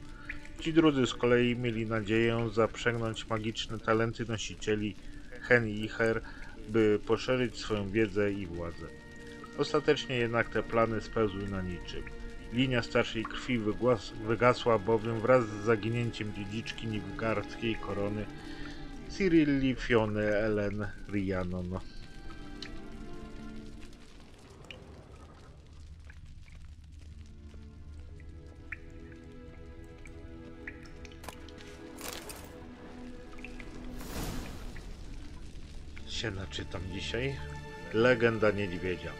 Ci drudzy z kolei mieli nadzieję zaprzęgnąć magiczne talenty nosicieli Hen i Icher, by poszerzyć swoją wiedzę i władzę. Ostatecznie jednak te plany spełzły na niczym. Linia starszej krwi wygasła bowiem wraz z zaginięciem dziedziczki nilfgaardzkiej korony Cyrilli Fiony Ellen Rhiannon. się naczytam dzisiaj. Legenda Niedźwiedzia.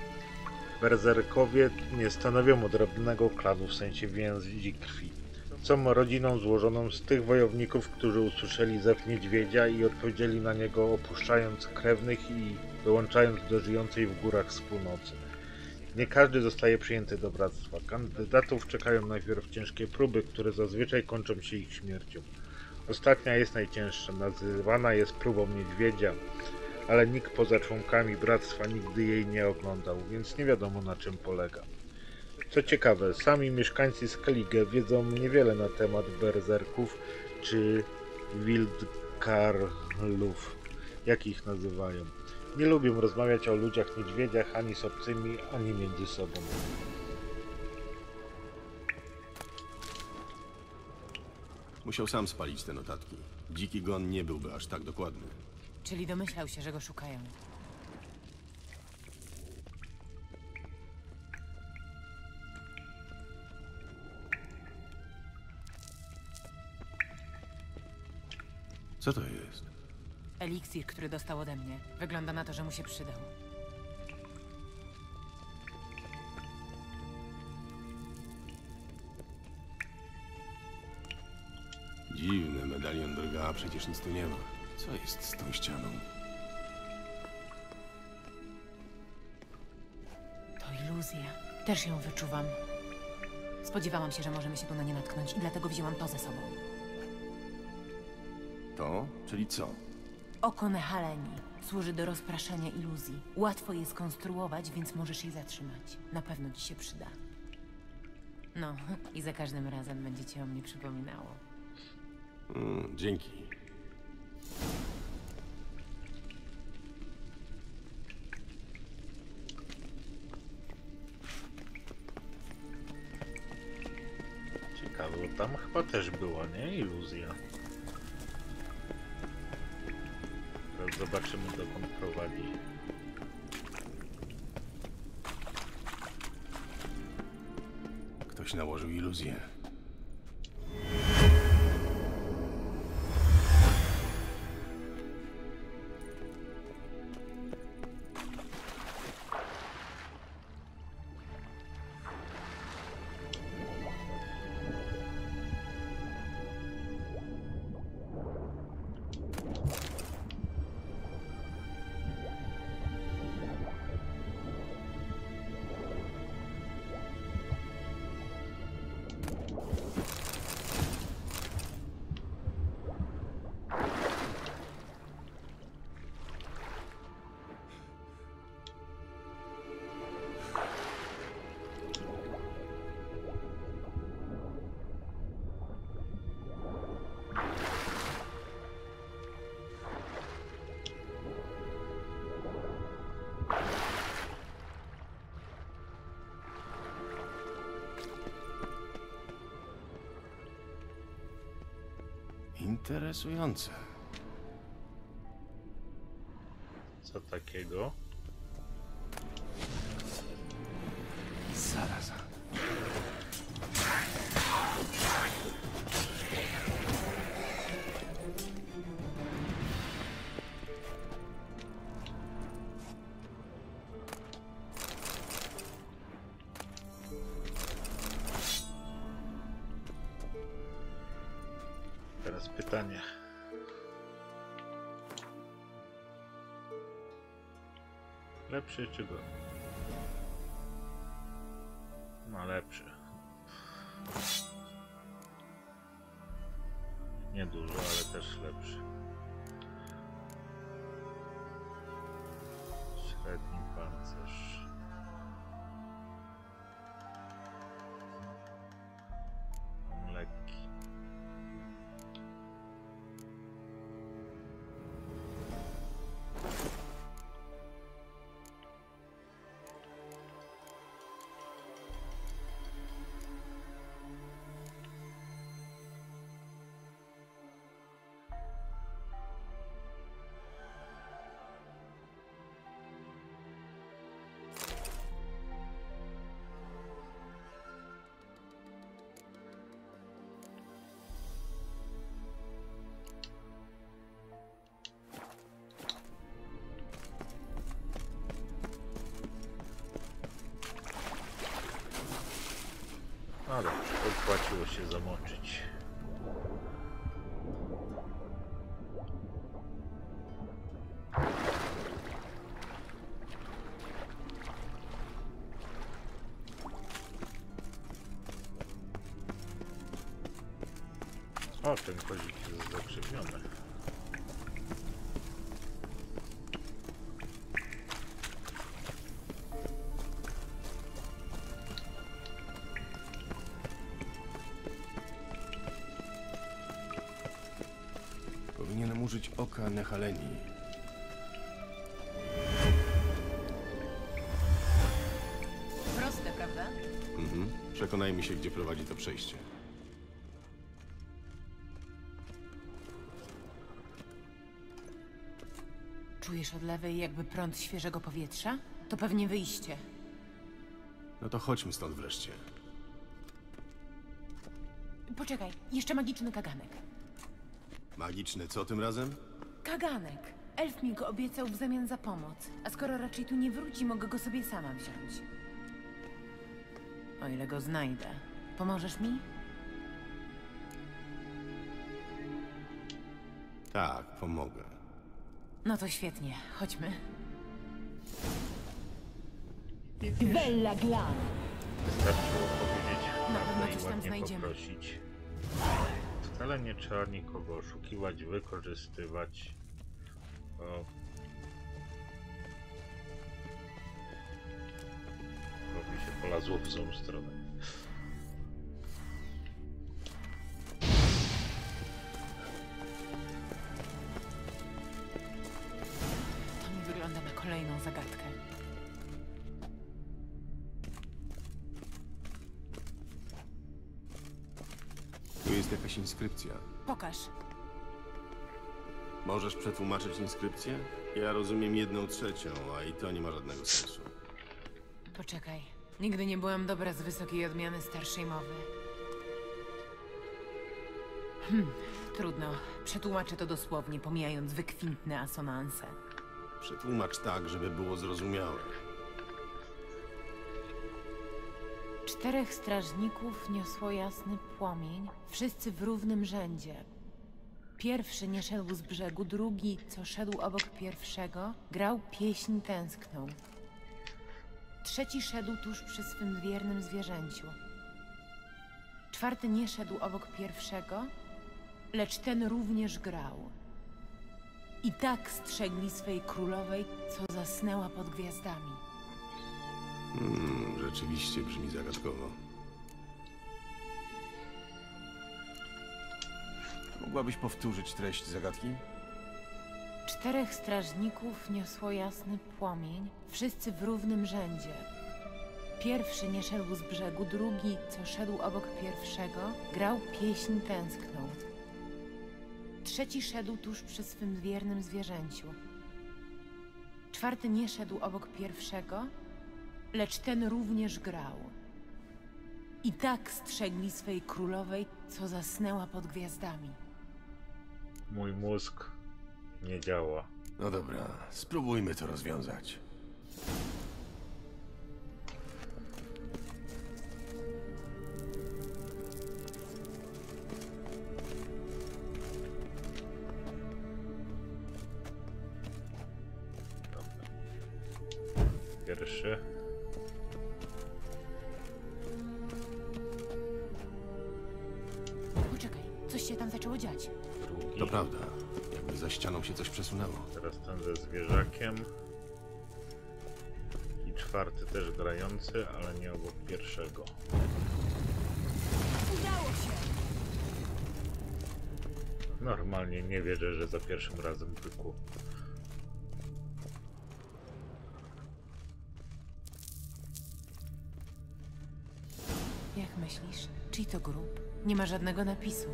Berserkowie nie stanowią odrębnego klanu w sensie więzi krwi. Są rodziną złożoną z tych wojowników, którzy usłyszeli zew niedźwiedzia i odpowiedzieli na niego opuszczając krewnych i dołączając do żyjącej w górach wspólnocy. Nie każdy zostaje przyjęty do bractwa. Kandydatów czekają najpierw ciężkie próby, które zazwyczaj kończą się ich śmiercią. Ostatnia jest najcięższa, nazywana jest próbą niedźwiedzia, ale nikt poza członkami bractwa nigdy jej nie oglądał, więc nie wiadomo na czym polega. Co ciekawe, sami mieszkańcy Skellige wiedzą niewiele na temat berserków czy wildkarlów, jak ich nazywają. Nie lubią rozmawiać o ludziach niedźwiedziach ani z obcymi, ani między sobą. Musiał sam spalić te notatki. Dziki gon nie byłby aż tak dokładny. Czyli domyślał się, że go szukają. Co to jest? Eliksir, który dostał ode mnie. Wygląda na to, że mu się przydał. Dziwny medalion drga, a przecież nic tu nie ma. Co jest z tą ścianą? To iluzja. Też ją wyczuwam. Spodziewałam się, że możemy się tu na nie natknąć i dlatego wzięłam to ze sobą. To? Czyli co? Oko Nehaleni służy do rozpraszania iluzji. Łatwo je skonstruować, więc możesz je zatrzymać. Na pewno ci się przyda. No, i za każdym razem będzie ci o mnie przypominało. Mm, dzięki. bo tam chyba też była, nie? Iluzja. Zobaczymy dokąd prowadzi. Ktoś nałożył iluzję. Interesujące. Co takiego? Teraz pytanie. Lepszy czy go? No lepszy. Nie dużo, ale też lepszy. Średni pancerz. Ale opłaciło się zamoczyć. Oka Nehaleni. Proste, prawda? Mhm. Przekonajmy się, gdzie prowadzi to przejście. Czujesz od lewej jakby prąd świeżego powietrza? To pewnie wyjście. No to chodźmy stąd wreszcie. Poczekaj, jeszcze magiczny kaganek. Magiczne co tym razem? Kaganek! Elf mi go obiecał w zamian za pomoc, a skoro raczej tu nie wróci, mogę go sobie sama wziąć. O ile go znajdę. Pomożesz mi? Tak, pomogę. No to świetnie, chodźmy. Bella Glan. Wystarczyło powiedzieć Na pewno coś tam znajdziemy. poprosić. Wcale nie trzeba nikogo oszukiwać, wykorzystywać. O. Robi się polazło w złą stronę. Pokaż. Możesz przetłumaczyć inskrypcję? Ja rozumiem jedną trzecią, a i to nie ma żadnego sensu. Poczekaj. Nigdy nie byłam dobra z wysokiej odmiany starszej mowy. Hmm, trudno. Przetłumaczę to dosłownie, pomijając wykwintne asonanse. Przetłumacz tak, żeby było zrozumiałe. Czterech strażników niosło jasny płomień, wszyscy w równym rzędzie. Pierwszy nie szedł z brzegu, drugi, co szedł obok pierwszego, grał pieśń tęskną. Trzeci szedł tuż przy swym wiernym zwierzęciu. Czwarty nie szedł obok pierwszego, lecz ten również grał. I tak strzegli swej królowej, co zasnęła pod gwiazdami. Hmm, rzeczywiście brzmi zagadkowo. Mogłabyś powtórzyć treść zagadki? Czterech strażników niosło jasny płomień, wszyscy w równym rzędzie. Pierwszy nie szedł z brzegu, drugi, co szedł obok pierwszego, grał pieśń tęskną. Trzeci szedł tuż przy swym wiernym zwierzęciu. Czwarty nie szedł obok pierwszego, lecz ten również grał. I tak strzegli swej królowej, co zasnęła pod gwiazdami. Mój mózg nie działa. No dobra, spróbujmy to rozwiązać. Czwarty też grający, ale nie obok pierwszego. Udało się! Normalnie nie wierzę, że za pierwszym razem pykło. Jak myślisz? Czyj to grób? Nie ma żadnego napisu.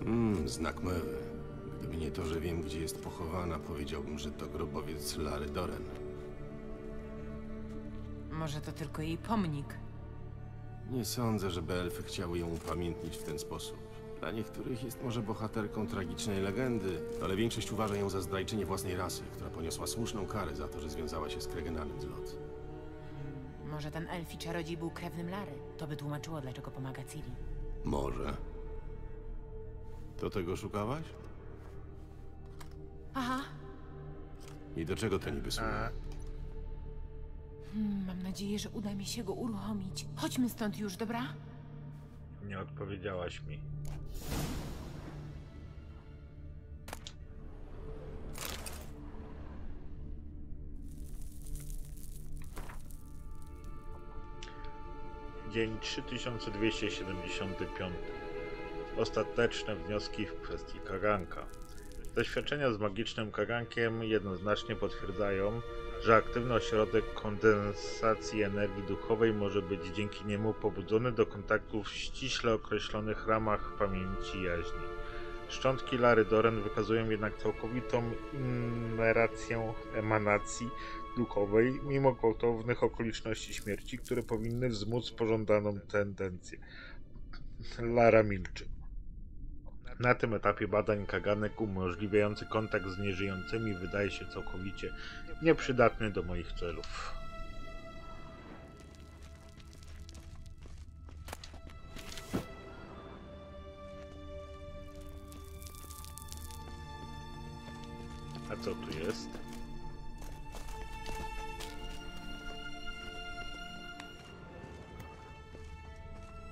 Mmm, znak mewy. Gdyby nie to, że wiem, gdzie jest pochowana, powiedziałbym, że to grobowiec Lary Doren. Może to tylko jej pomnik. Nie sądzę, żeby elfy chciały ją upamiętnić w ten sposób. Dla niektórych jest może bohaterką tragicznej legendy, ale większość uważa ją za zdrajczynię własnej rasy, która poniosła słuszną karę za to, że związała się z Kregenanem z Lot. Może ten elfi czarodziej był krewnym Lary. To by tłumaczyło, dlaczego pomaga Ciri. Może. To tego szukałaś? Aha, I do czego to niby służy? A, hmm, mam nadzieję, że uda mi się go uruchomić. Chodźmy stąd już, dobra? nie odpowiedziałaś mi. Dzień 3275. Ostateczne wnioski w kwestii kaganka. Doświadczenia z magicznym kagankiem jednoznacznie potwierdzają, że aktywny ośrodek kondensacji energii duchowej może być dzięki niemu pobudzony do kontaktów w ściśle określonych ramach pamięci jaźni. Szczątki Lary Doren wykazują jednak całkowitą innerację emanacji duchowej, mimo gwałtownych okoliczności śmierci, które powinny wzmóc pożądaną tendencję. Lara milczy. Na tym etapie badań kaganek umożliwiający kontakt z nieżyjącymi wydaje się całkowicie nieprzydatny do moich celów. A co tu jest?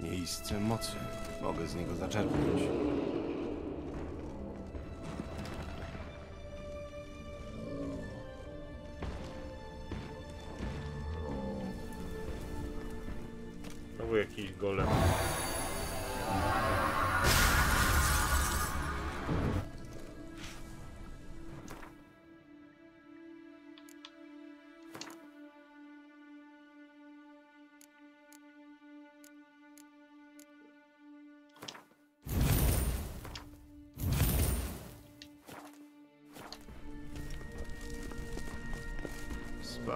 Miejsce mocy. Mogę z niego zaczerpnąć.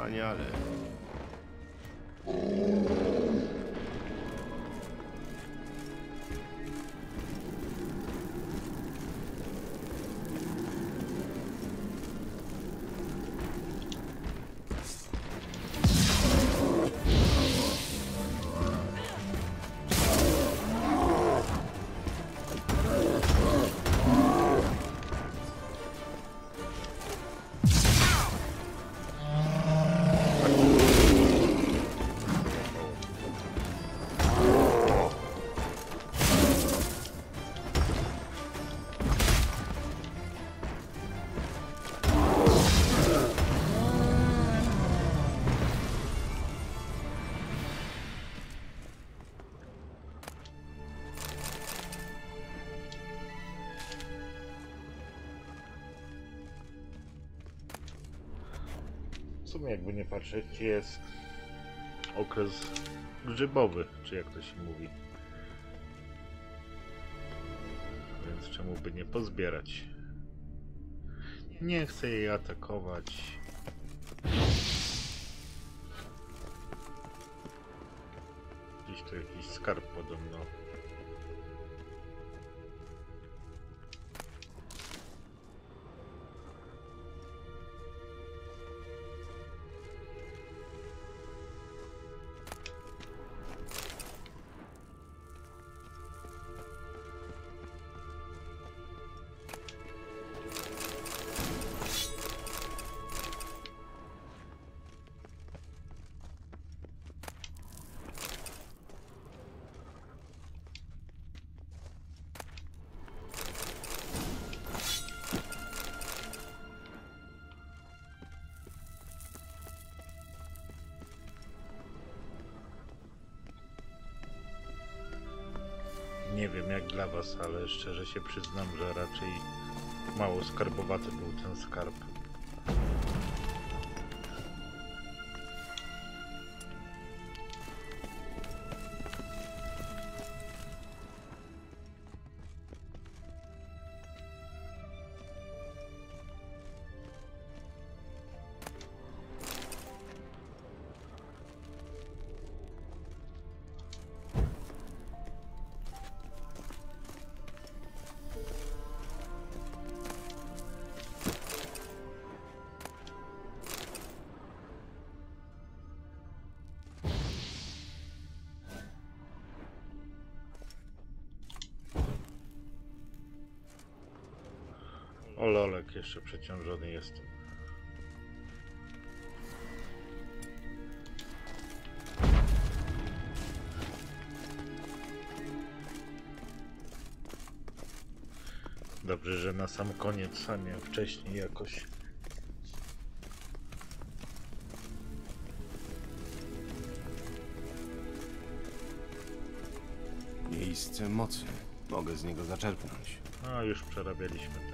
manjade. Sumie jakby nie patrzeć jest okres grzybowy, czy jak to się mówi. Więc czemu by nie pozbierać? Nie chcę jej atakować. Gdzieś tu jakiś skarb podobno. Wiem jak dla was, ale szczerze się przyznam, że raczej mało skarbowaty był ten skarb. Jeszcze przeciążony jestem. Dobrze, że na sam koniec, a nie wcześniej jakoś. Miejsce mocy. Mogę z niego zaczerpnąć. A, już przerabialiśmy temat.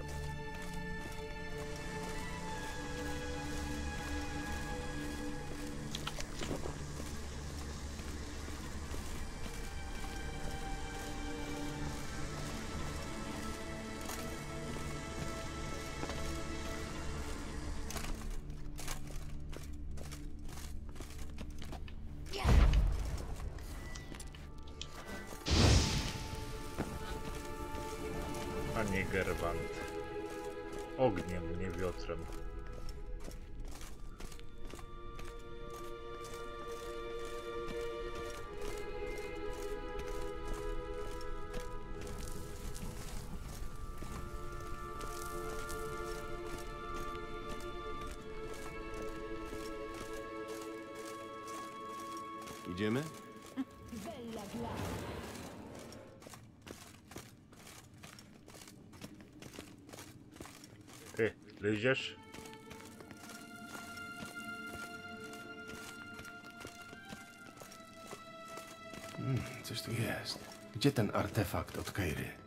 Idziemy? Bella. Ty, liziesz? Coś tu jest. Gdzie ten artefakt od Keiry?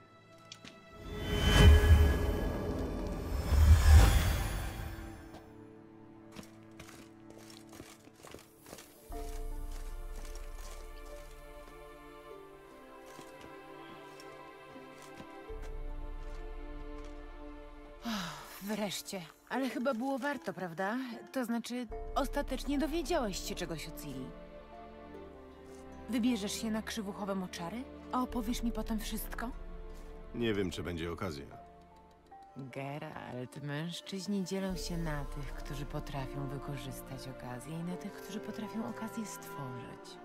Wreszcie. Ale chyba było warto, prawda? To znaczy, ostatecznie dowiedziałeś się czegoś o Ciri. Wybierzesz się na krzywuchowe moczary? A opowiesz mi potem wszystko? Nie wiem, czy będzie okazja. Geralt, mężczyźni dzielą się na tych, którzy potrafią wykorzystać okazję i na tych, którzy potrafią okazję stworzyć.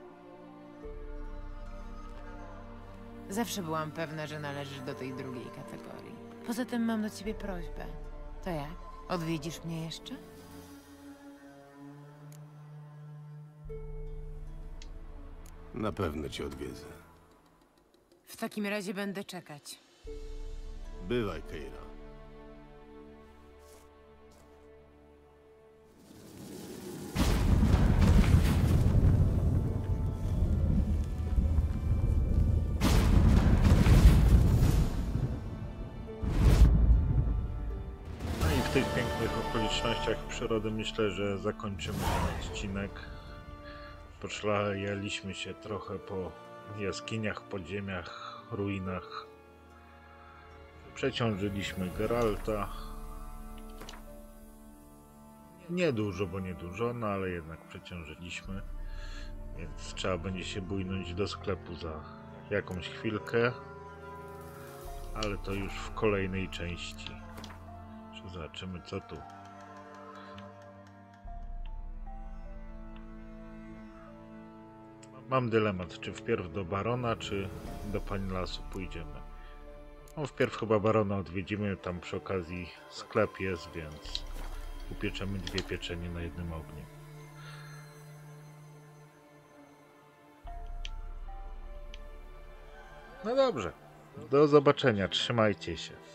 Zawsze byłam pewna, że należysz do tej drugiej kategorii. Poza tym mam do ciebie prośbę. To jak? Odwiedzisz mnie jeszcze? Na pewno cię odwiedzę. W takim razie będę czekać. Bywaj, Keira. Przyrody myślę, że zakończymy ten odcinek. Poszlajaliśmy się trochę po jaskiniach, podziemiach, ruinach. Przeciążyliśmy Geralta. Niedużo, bo niedużo, no ale jednak przeciążyliśmy. Więc trzeba będzie się bójnąć do sklepu za jakąś chwilkę. Ale to już w kolejnej części. Czy zobaczymy co tu. Mam dylemat, czy wpierw do Barona, czy do Pani Lasu pójdziemy. No wpierw chyba Barona odwiedzimy, tam przy okazji sklep jest, więc upieczemy dwie pieczenie na jednym ogniu. No dobrze, do zobaczenia, trzymajcie się.